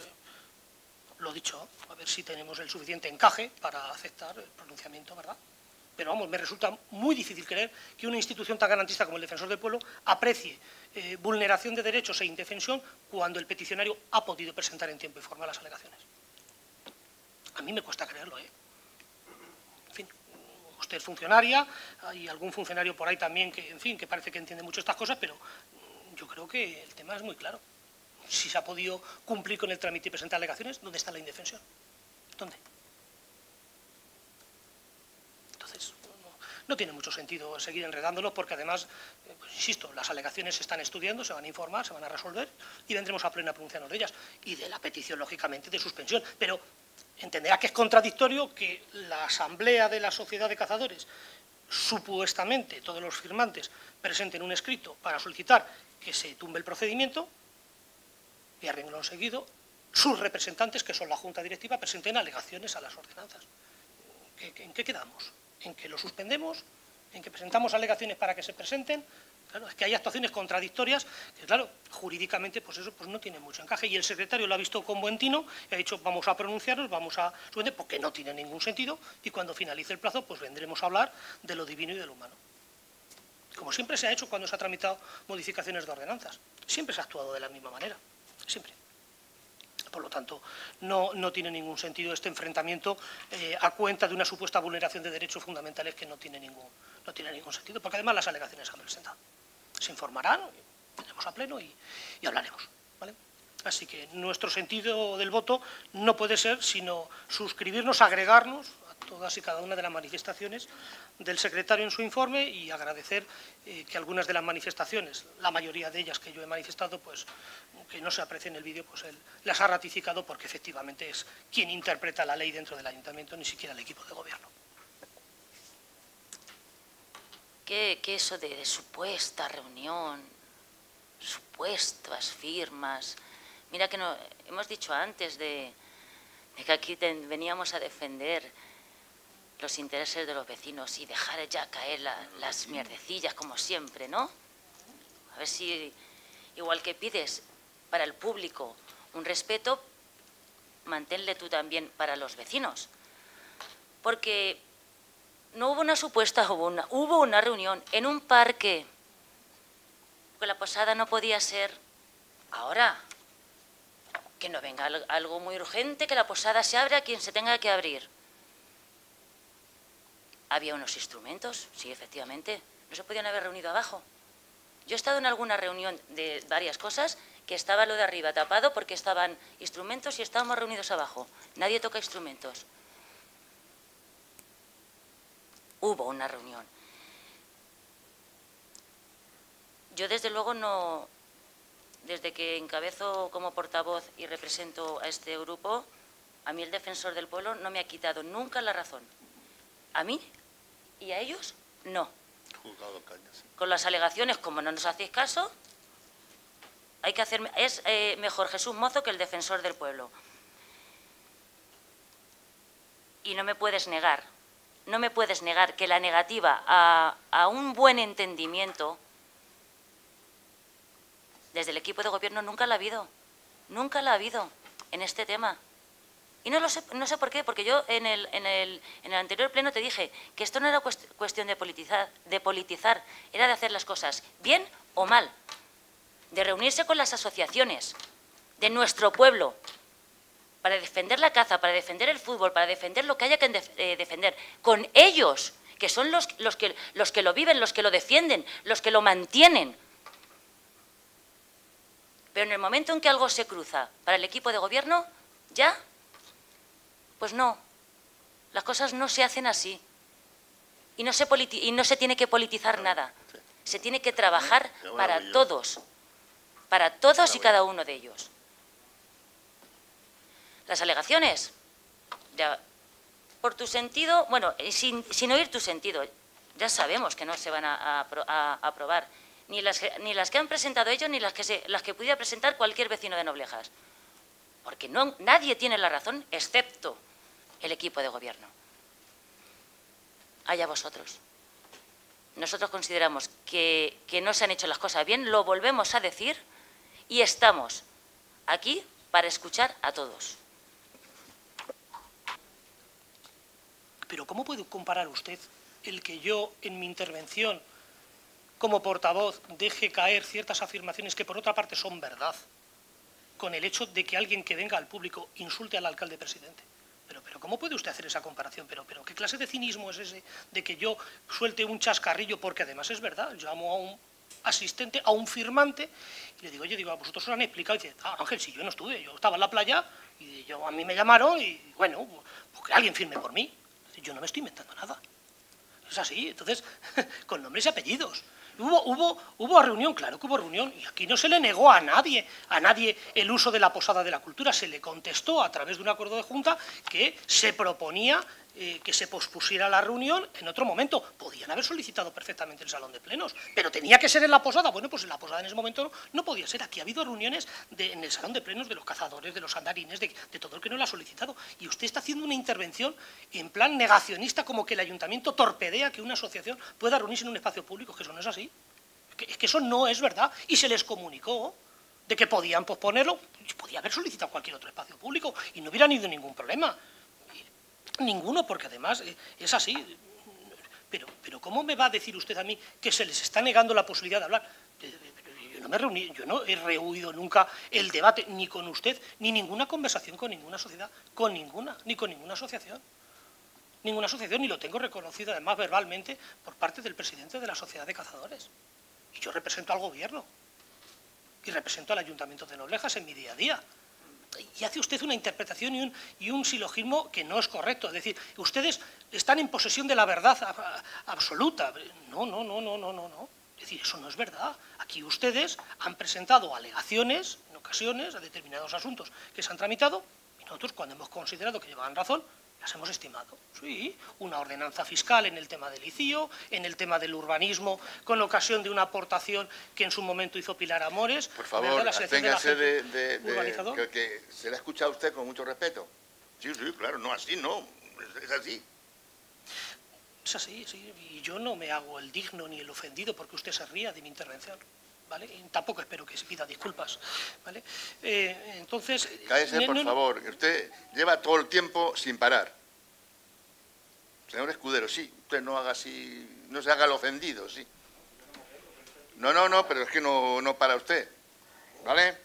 S2: lo dicho, a ver si tenemos el suficiente encaje para aceptar el pronunciamiento, ¿verdad? Pero vamos, me resulta muy difícil creer que una institución tan garantista como el Defensor del Pueblo aprecie eh, vulneración de derechos e indefensión cuando el peticionario ha podido presentar en tiempo y forma las alegaciones. A mí me cuesta creerlo, ¿eh? usted es funcionaria, hay algún funcionario por ahí también que, en fin, que parece que entiende mucho estas cosas, pero yo creo que el tema es muy claro. Si se ha podido cumplir con el trámite y presentar alegaciones, ¿dónde está la indefensión? ¿Dónde? Entonces, no, tiene mucho sentido seguir enredándolo porque además, eh, pues, insisto, las alegaciones se están estudiando, se van a informar, se van a resolver y vendremos a plena pronunciarnos de ellas y de la petición, lógicamente, de suspensión. Pero entenderá que es contradictorio que la asamblea de la sociedad de cazadores, supuestamente todos los firmantes presenten un escrito para solicitar que se tumbe el procedimiento y a renglón seguido sus representantes, que son la Junta Directiva, presenten alegaciones a las ordenanzas. ¿En qué quedamos? ¿En que lo suspendemos? ¿En que presentamos alegaciones para que se presenten? Claro, es que hay actuaciones contradictorias que, claro, jurídicamente, pues eso pues no tiene mucho encaje. Y el secretario lo ha visto con buen tino y ha dicho, vamos a pronunciarnos, vamos a suspender, porque no tiene ningún sentido. Y cuando finalice el plazo, pues vendremos a hablar de lo divino y de lo humano. Como siempre se ha hecho cuando se ha tramitado modificaciones de ordenanzas. Siempre se ha actuado de la misma manera. Siempre. Por lo tanto, no, tiene ningún sentido este enfrentamiento eh, a cuenta de una supuesta vulneración de derechos fundamentales que no tiene ningún, no tiene ningún sentido, porque además las alegaciones se han presentado se informarán, tendremos a pleno y, hablaremos. Así que nuestro sentido del voto no puede ser sino suscribirnos, agregarnos todas y cada una de las manifestaciones del secretario en su informe y agradecer eh, que algunas de las manifestaciones, la mayoría de ellas que yo he manifestado, pues que no se aprecia en el vídeo, pues él las ha ratificado porque efectivamente es quien interpreta la ley dentro del ayuntamiento, ni siquiera el equipo de gobierno.
S3: ¿Qué, eso de supuesta reunión, supuestas firmas? Mira que no, hemos dicho antes de, que aquí veníamos a defender los intereses de los vecinos y dejar ya caer las mierdecillas como siempre, ¿no? A ver si, igual que pides para el público un respeto, manténle tú también para los vecinos. Porque no hubo una supuesta, hubo una, hubo una reunión en un parque, que la posada no podía ser ahora que no venga algo muy urgente, que la posada se abra a quien se tenga que abrir. Había unos instrumentos, sí, efectivamente. No se podían haber reunido abajo. Yo he estado en alguna reunión de varias cosas que estaba lo de arriba tapado porque estaban instrumentos y estábamos reunidos abajo. Nadie toca instrumentos. Hubo una reunión. Yo desde luego no, desde que encabezo como portavoz y represento a este grupo, a mí el defensor del pueblo no me ha quitado nunca la razón. A mí y a ellos, no. Con las alegaciones, como no nos hacéis caso, hay que hacer, es eh, mejor Jesús Mozo que el defensor del pueblo. Y no me puedes negar, no me puedes negar que la negativa a, a un buen entendimiento desde el equipo de gobierno nunca la ha habido, nunca la ha habido en este tema. Y no, lo sé, no sé por qué, porque yo en el, en, el, en el anterior pleno te dije que esto no era cuestión de politizar, de politizar, era de hacer las cosas bien o mal, de reunirse con las asociaciones de nuestro pueblo para defender la caza, para defender el fútbol, para defender lo que haya que eh, defender, con ellos, que son los, los, que, los que lo viven, los que lo defienden, los que lo mantienen, pero en el momento en que algo se cruza para el equipo de gobierno, ¿ya? Pues no. Las cosas no se hacen así. Y no se, y no se tiene que politizar nada. Se tiene que trabajar para todos. Para todos y cada uno de ellos. Las alegaciones. Ya, por tu sentido, bueno, eh, sin, oír tu sentido, ya sabemos que no se van a aprobar ni las, que, ni las que han presentado ellos, ni las que, las que pudiera presentar cualquier vecino de Noblejas. Porque no, nadie tiene la razón, excepto el equipo de gobierno. Allá vosotros. Nosotros consideramos que, que no se han hecho las cosas bien, lo volvemos a decir y estamos aquí para escuchar a todos.
S2: Pero ¿cómo puede comparar usted el que yo en mi intervención como portavoz deje caer ciertas afirmaciones que por otra parte son verdad, con el hecho de que alguien que venga al público insulte al alcalde presidente. Pero, pero ¿cómo puede usted hacer esa comparación? Pero, pero ¿qué clase de cinismo es ese de que yo suelte un chascarrillo? Porque además es verdad, llamo a un asistente, a un firmante, y le digo, oye, digo, a vosotros os han explicado, y dice, ah, Ángel, si yo no estuve, yo estaba en la playa, y yo, a mí me llamaron, y bueno, pues que alguien firme por mí. Yo no me estoy inventando nada. Es así, entonces, con nombres y apellidos. Hubo, hubo, hubo reunión, claro que hubo reunión, y aquí no se le negó a nadie, a nadie el uso de la posada de la cultura, se le contestó a través de un acuerdo de junta que se proponía eh, que se pospusiera la reunión en otro momento. Podían haber solicitado perfectamente el salón de plenos, pero tenía que ser en la posada. Bueno, pues en la posada en ese momento no, podía ser. Aquí ha habido reuniones en el salón de plenos de los cazadores, de los andarines, de, todo el que no lo ha solicitado. Y usted está haciendo una intervención en plan negacionista, como que el ayuntamiento torpedea que una asociación pueda reunirse en un espacio público, que eso no es así. Es que eso no es verdad. Y se les comunicó de que podían posponerlo, podía haber solicitado cualquier otro espacio público y no hubiera habido ningún problema. Ninguno, porque además eh, es así. Pero, pero ¿cómo me va a decir usted a mí que se les está negando la posibilidad de hablar? Yo no, me reuní, yo no he rehuido nunca el debate, ni con usted, ni ninguna conversación con ninguna sociedad, con ninguna, ni con ninguna asociación. Ninguna asociación, ni lo tengo reconocido además verbalmente por parte del presidente de la Sociedad de Cazadores. Y yo represento al gobierno. y represento al Ayuntamiento de Noblejas en mi día a día. Y hace usted una interpretación y un, silogismo que no es correcto. Es decir, ustedes están en posesión de la verdad absoluta. No, no, no, no, no, no, no. Es decir, eso no es verdad. Aquí ustedes han presentado alegaciones, en ocasiones, a determinados asuntos que se han tramitado, y nosotros, cuando hemos considerado que llevaban razón, las hemos estimado. Sí, una ordenanza fiscal en el tema del ICIO, en el tema del urbanismo, con ocasión de una aportación que en su momento hizo Pilar Amores.
S1: Por favor, absténgase de, de, que, se le ha escuchado a usted con mucho respeto. Sí, sí, claro, no así, no, es, así.
S2: Es así, sí, y yo no me hago el digno ni el ofendido porque usted se ría de mi intervención. ¿Vale? Y tampoco espero que se pida disculpas, ¿vale? Eh, entonces...
S1: Cállese, por favor, usted lleva todo el tiempo sin parar. Señor Escudero, sí, usted no haga así, no se haga el ofendido, sí. No, no, no, pero es que no, no para usted, ¿vale?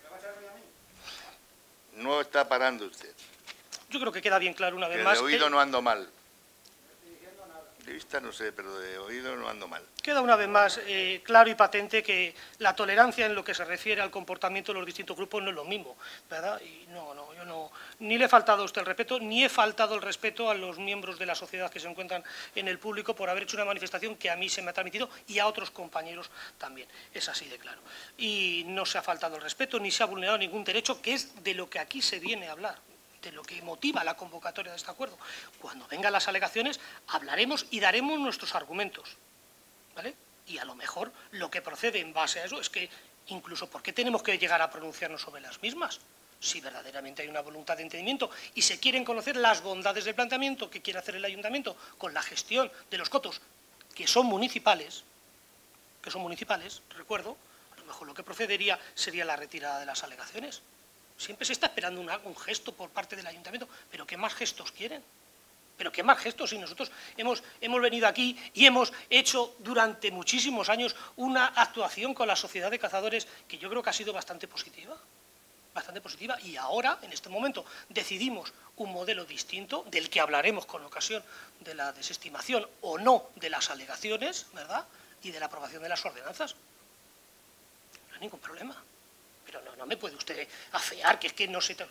S1: No está parando usted.
S2: Yo creo que queda bien claro una vez más...
S1: De oído no ando mal. De vista no sé, pero de oído no ando mal.
S2: Queda una vez más eh, claro y patente que la tolerancia en lo que se refiere al comportamiento de los distintos grupos no es lo mismo, ¿verdad? Y no, no, yo no, ni le he faltado a usted el respeto, ni he faltado el respeto a los miembros de la sociedad que se encuentran en el público por haber hecho una manifestación que a mí se me ha transmitido y a otros compañeros también. Es así de claro. Y no se ha faltado el respeto, ni se ha vulnerado ningún derecho, que es de lo que aquí se viene a hablar de lo que motiva la convocatoria de este acuerdo. Cuando vengan las alegaciones hablaremos y daremos nuestros argumentos. ¿vale? Y a lo mejor lo que procede en base a eso es que incluso ¿por qué tenemos que llegar a pronunciarnos sobre las mismas? Si verdaderamente hay una voluntad de entendimiento y se quieren conocer las bondades del planteamiento que quiere hacer el ayuntamiento con la gestión de los cotos que son municipales, que son municipales, recuerdo, a lo mejor lo que procedería sería la retirada de las alegaciones. Siempre se está esperando un gesto por parte del ayuntamiento, pero ¿qué más gestos quieren? Pero qué más gestos si nosotros hemos, hemos venido aquí y hemos hecho durante muchísimos años una actuación con la sociedad de cazadores que yo creo que ha sido bastante positiva, bastante positiva, y ahora, en este momento, decidimos un modelo distinto, del que hablaremos con ocasión de la desestimación o no de las alegaciones, ¿verdad?, y de la aprobación de las ordenanzas. No hay ningún problema no, me puede usted afear, que es que no se... yo,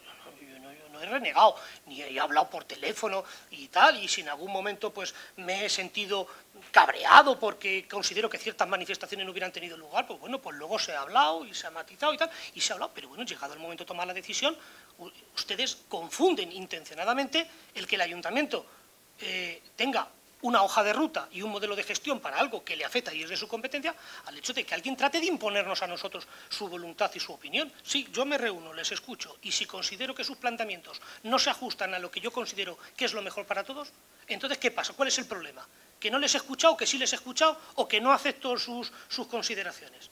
S2: no, he renegado, ni he hablado por teléfono y tal, y si en algún momento pues me he sentido cabreado porque considero que ciertas manifestaciones no hubieran tenido lugar, pues bueno, pues luego se ha hablado y se ha matizado y tal, y se ha hablado, pero bueno, llegado el momento de tomar la decisión, ustedes confunden intencionadamente el que el ayuntamiento eh, tenga una hoja de ruta y un modelo de gestión para algo que le afecta y es de su competencia, al hecho de que alguien trate de imponernos a nosotros su voluntad y su opinión. Sí, yo me reúno, les escucho, y si considero que sus planteamientos no se ajustan a lo que yo considero que es lo mejor para todos, entonces, ¿qué pasa? ¿Cuál es el problema? ¿Que no les he escuchado, que sí les he escuchado, o que no acepto sus, sus consideraciones?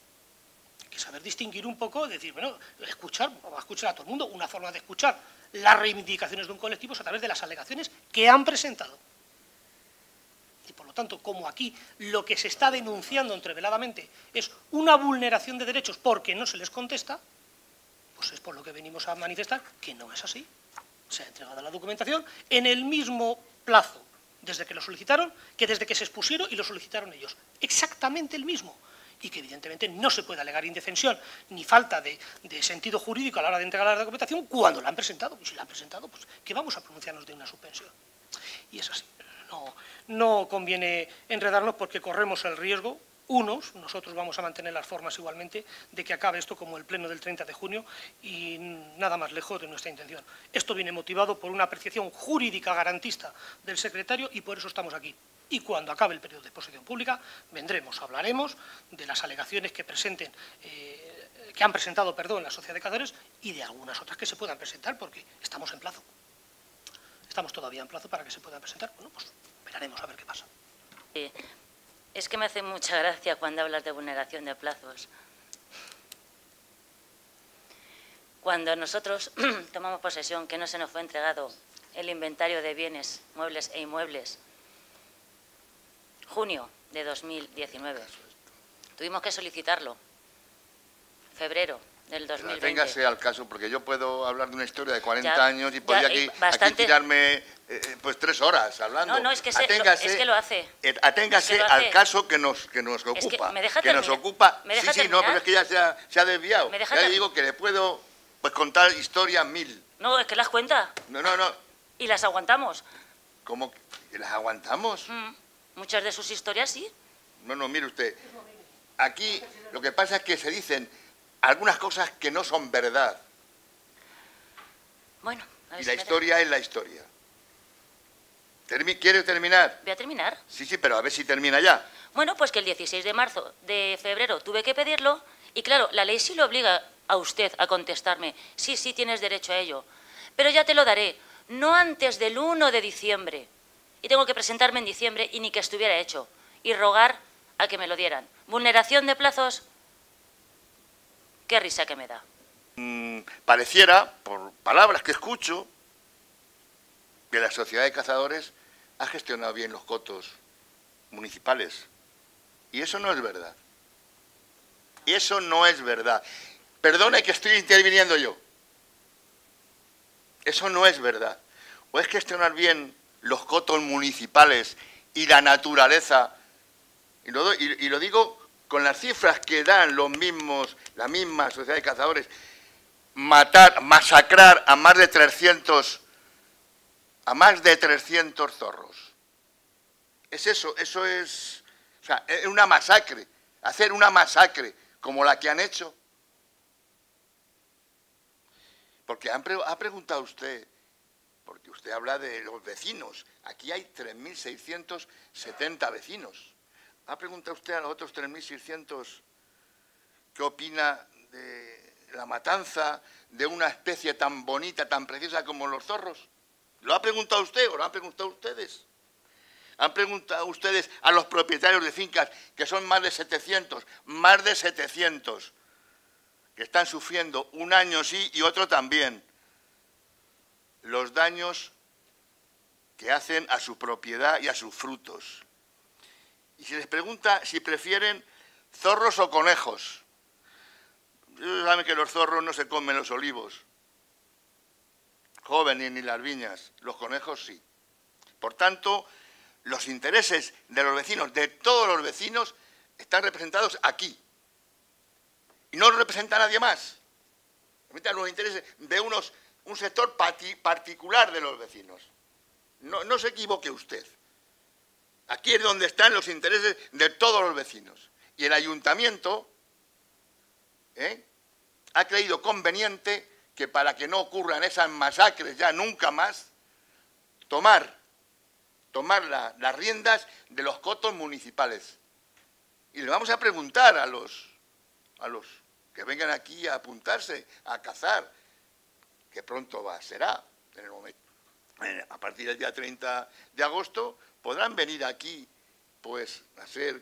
S2: Que saber distinguir un poco, decir, bueno, escuchar, a escuchar a todo el mundo, una forma de escuchar las reivindicaciones de un colectivo es a través de las alegaciones que han presentado. Y por lo tanto, como aquí lo que se está denunciando entreveladamente es una vulneración de derechos porque no se les contesta, pues es por lo que venimos a manifestar que no es así. Se ha entregado la documentación en el mismo plazo desde que lo solicitaron que desde que se expusieron y lo solicitaron ellos. Exactamente el mismo. Y que evidentemente no se puede alegar indefensión ni falta de, sentido jurídico a la hora de entregar la documentación cuando la han presentado. Y si la han presentado, pues que vamos a pronunciarnos de una suspensión. Y es así no, conviene enredarnos porque corremos el riesgo, unos, nosotros vamos a mantener las formas igualmente, de que acabe esto como el pleno del 30 de junio y nada más lejos de nuestra intención. Esto viene motivado por una apreciación jurídica garantista del secretario y por eso estamos aquí. Y cuando acabe el periodo de exposición pública, vendremos, hablaremos de las alegaciones que presenten, eh, que han presentado, perdón, la sociedad de cazadores y de algunas otras que se puedan presentar, porque estamos en plazo. Estamos todavía en plazo para que se puedan presentar. Bueno, pues Esperaremos a ver qué pasa.
S3: es que me hace mucha gracia cuando hablas de vulneración de plazos. Cuando nosotros tomamos posesión, que no se nos fue entregado el inventario de bienes, muebles e inmuebles, junio de 2019, tuvimos que solicitarlo, febrero, del 2020.
S1: Téngase al caso, porque yo puedo hablar de una historia de 40
S3: Ya,
S1: años y podría
S3: eh,
S1: aquí, aquí tirarme eh, eh, pues tres horas hablando.
S3: No, no, es que, se- lo-
S1: Aténgase-
S3: es que lo hace.
S1: eh, aténgase
S3: Es que lo
S1: al caso que nos, que nos
S3: que
S1: ocupa.
S3: me deja
S1: nos
S3: terminar.
S1: ocupa.
S3: ¿Me deja
S1: sí, sí, no, pero es que ya se ha, se ha desviado.
S3: ¿Me deja
S1: ya digo que le puedo pues contar historias mil.
S3: No, es que las cuenta
S1: No, no, no.
S3: y las aguantamos.
S1: ¿Cómo que las aguantamos?
S3: Mm, Muchas de sus historias sí.
S1: No, no, mire usted. Aquí lo que pasa es que se dicen algunas cosas que no son verdad.
S3: Bueno, a ver
S1: Y
S3: si
S1: la
S3: me
S1: historia es la historia. Termi- ¿Quiere terminar?
S3: Voy a terminar.
S1: Sí, sí, pero a ver si termina ya.
S3: Bueno, pues que el 16 de marzo, de febrero, tuve que pedirlo y claro, la ley sí lo obliga a usted a contestarme. Sí, sí, tienes derecho a ello. Pero ya te lo daré, no antes del 1 de diciembre. Y tengo que presentarme en diciembre y ni que estuviera hecho. Y rogar a que me lo dieran. Vulneración de plazos. Qué risa que me da.
S1: Mm, pareciera, por palabras que escucho, que la sociedad de cazadores ha gestionado bien los cotos municipales. Y eso no es verdad. Y eso no es verdad. Perdone que estoy interviniendo yo. Eso no es verdad. O es gestionar bien los cotos municipales y la naturaleza. Y lo, y- y lo digo con las cifras que dan los mismos, la misma sociedad de cazadores. Matar, masacrar a más de 300, a más de 300 zorros. Es eso, eso es, o sea, es una masacre. Hacer una masacre como la que han hecho. Porque ha preguntado usted, porque usted habla de los vecinos. Aquí hay 3.670 vecinos. ¿Ha preguntado usted a los otros 3.600 qué opina de la matanza de una especie tan bonita, tan preciosa como los zorros? ¿Lo ha preguntado usted o lo han preguntado ustedes? ¿Han preguntado ustedes a los propietarios de fincas, que son más de 700, más de 700, que están sufriendo un año sí y otro también, los daños que hacen a su propiedad y a sus frutos? Y se les pregunta si prefieren zorros o conejos. Ustedes saben que los zorros no se comen los olivos, jóvenes ni las viñas, los conejos sí. Por tanto, los intereses de los vecinos, de todos los vecinos, están representados aquí. Y no los representa nadie más. Representan los intereses de unos, un sector particular de los vecinos. No, no se equivoque usted. Aquí es donde están los intereses de todos los vecinos. Y el ayuntamiento ¿eh? ha creído conveniente que para que no ocurran esas masacres ya nunca más, tomar, tomar la- las riendas de los cotos municipales. Y le vamos a preguntar a los, a los que vengan aquí a apuntarse, a cazar, que pronto va, será, en el momento, a partir del día 30 de agosto, podrán venir aquí, pues, a ser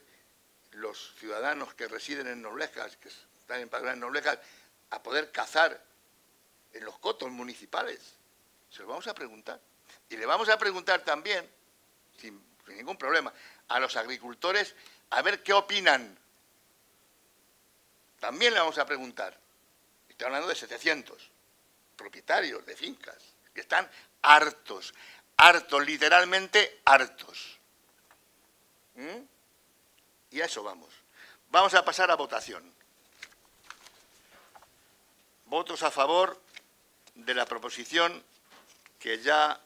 S1: los ciudadanos que residen en Noblejas, que están empadronados en Noblejas, a poder cazar en los cotos municipales. Se lo vamos a preguntar. Y le vamos a preguntar también, sin, sin ningún problema, a los agricultores a ver qué opinan. También le vamos a preguntar. Estoy hablando de 700 propietarios de fincas que están hartos, hartos, literalmente hartos. ¿Mm? Y a eso vamos. Vamos a pasar a votación. Votos a favor de la proposición que ya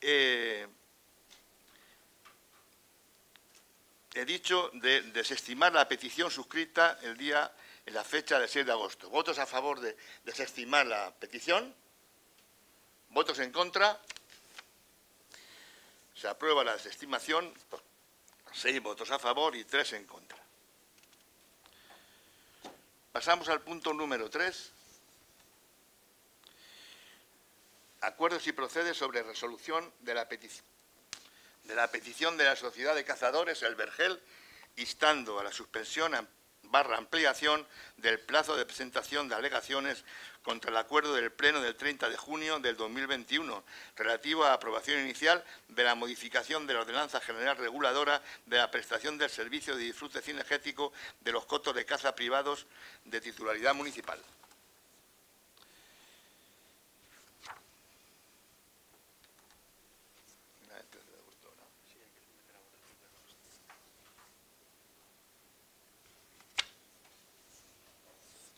S1: eh, he dicho de desestimar la petición suscrita el día en la fecha del 6 de agosto. ¿Votos a favor de desestimar la petición? ¿Votos en contra? Se aprueba la desestimación seis votos a favor y tres en contra. Pasamos al punto número 3. Acuerdo si procede sobre resolución de la de la petición de la Sociedad de Cazadores, el Vergel, instando a la suspensión barra ampliación del plazo de presentación de alegaciones contra el acuerdo del Pleno del 30 de junio del 2021 relativo a la aprobación inicial de la modificación de la Ordenanza General Reguladora de la prestación del servicio de disfrute cinegético de los cotos de caza privados de titularidad municipal.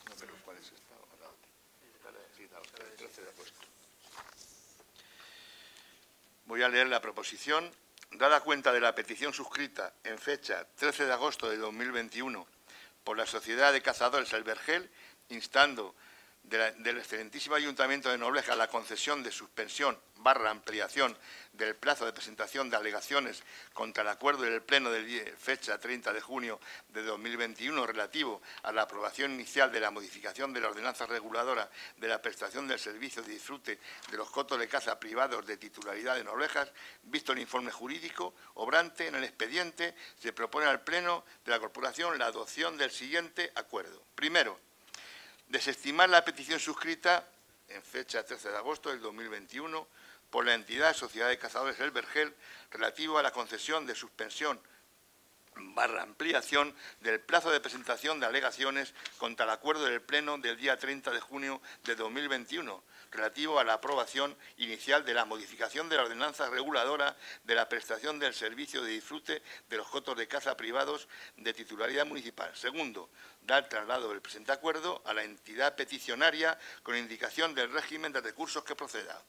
S1: No, pero ¿cuál es esta? Sí, la otra, el 13 de agosto. Voy a leer la proposición. Dada cuenta de la petición suscrita en fecha 13 de agosto de 2021 por la Sociedad de Cazadores El Vergel, instando del excelentísimo Ayuntamiento de Nobleja la concesión de suspensión barra ampliación del plazo de presentación de alegaciones contra el acuerdo del Pleno de fecha 30 de junio de 2021 relativo a la aprobación inicial de la modificación de la ordenanza reguladora de la prestación del servicio de disfrute de los cotos de caza privados de titularidad de Noblejas, visto el informe jurídico obrante en el expediente, se propone al Pleno de la Corporación la adopción del siguiente acuerdo. Primero, desestimar la petición suscrita en fecha 13 de agosto del 2021 por la entidad Sociedad de Cazadores El Vergel relativo a la concesión de suspensión barra ampliación del plazo de presentación de alegaciones contra el acuerdo del Pleno del día 30 de junio de 2021 relativo a la aprobación inicial de la modificación de la ordenanza reguladora de la prestación del servicio de disfrute de los cotos de caza privados de titularidad municipal. Segundo, dar traslado del presente acuerdo a la entidad peticionaria con indicación del régimen de recursos que proceda.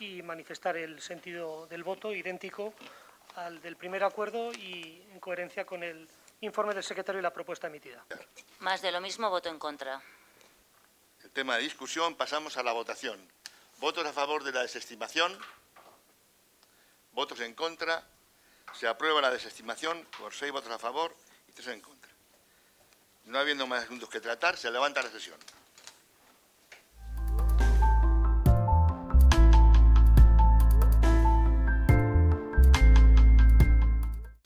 S2: y manifestar el sentido del voto idéntico al del primer acuerdo y en coherencia con el informe del secretario y la propuesta emitida.
S3: Más de lo mismo, voto en contra.
S1: Tema de discusión, pasamos a la votación. ¿Votos a favor de la desestimación? ¿Votos en contra? Se aprueba la desestimación por seis votos a favor y tres en contra. No habiendo más asuntos que tratar, se levanta la sesión.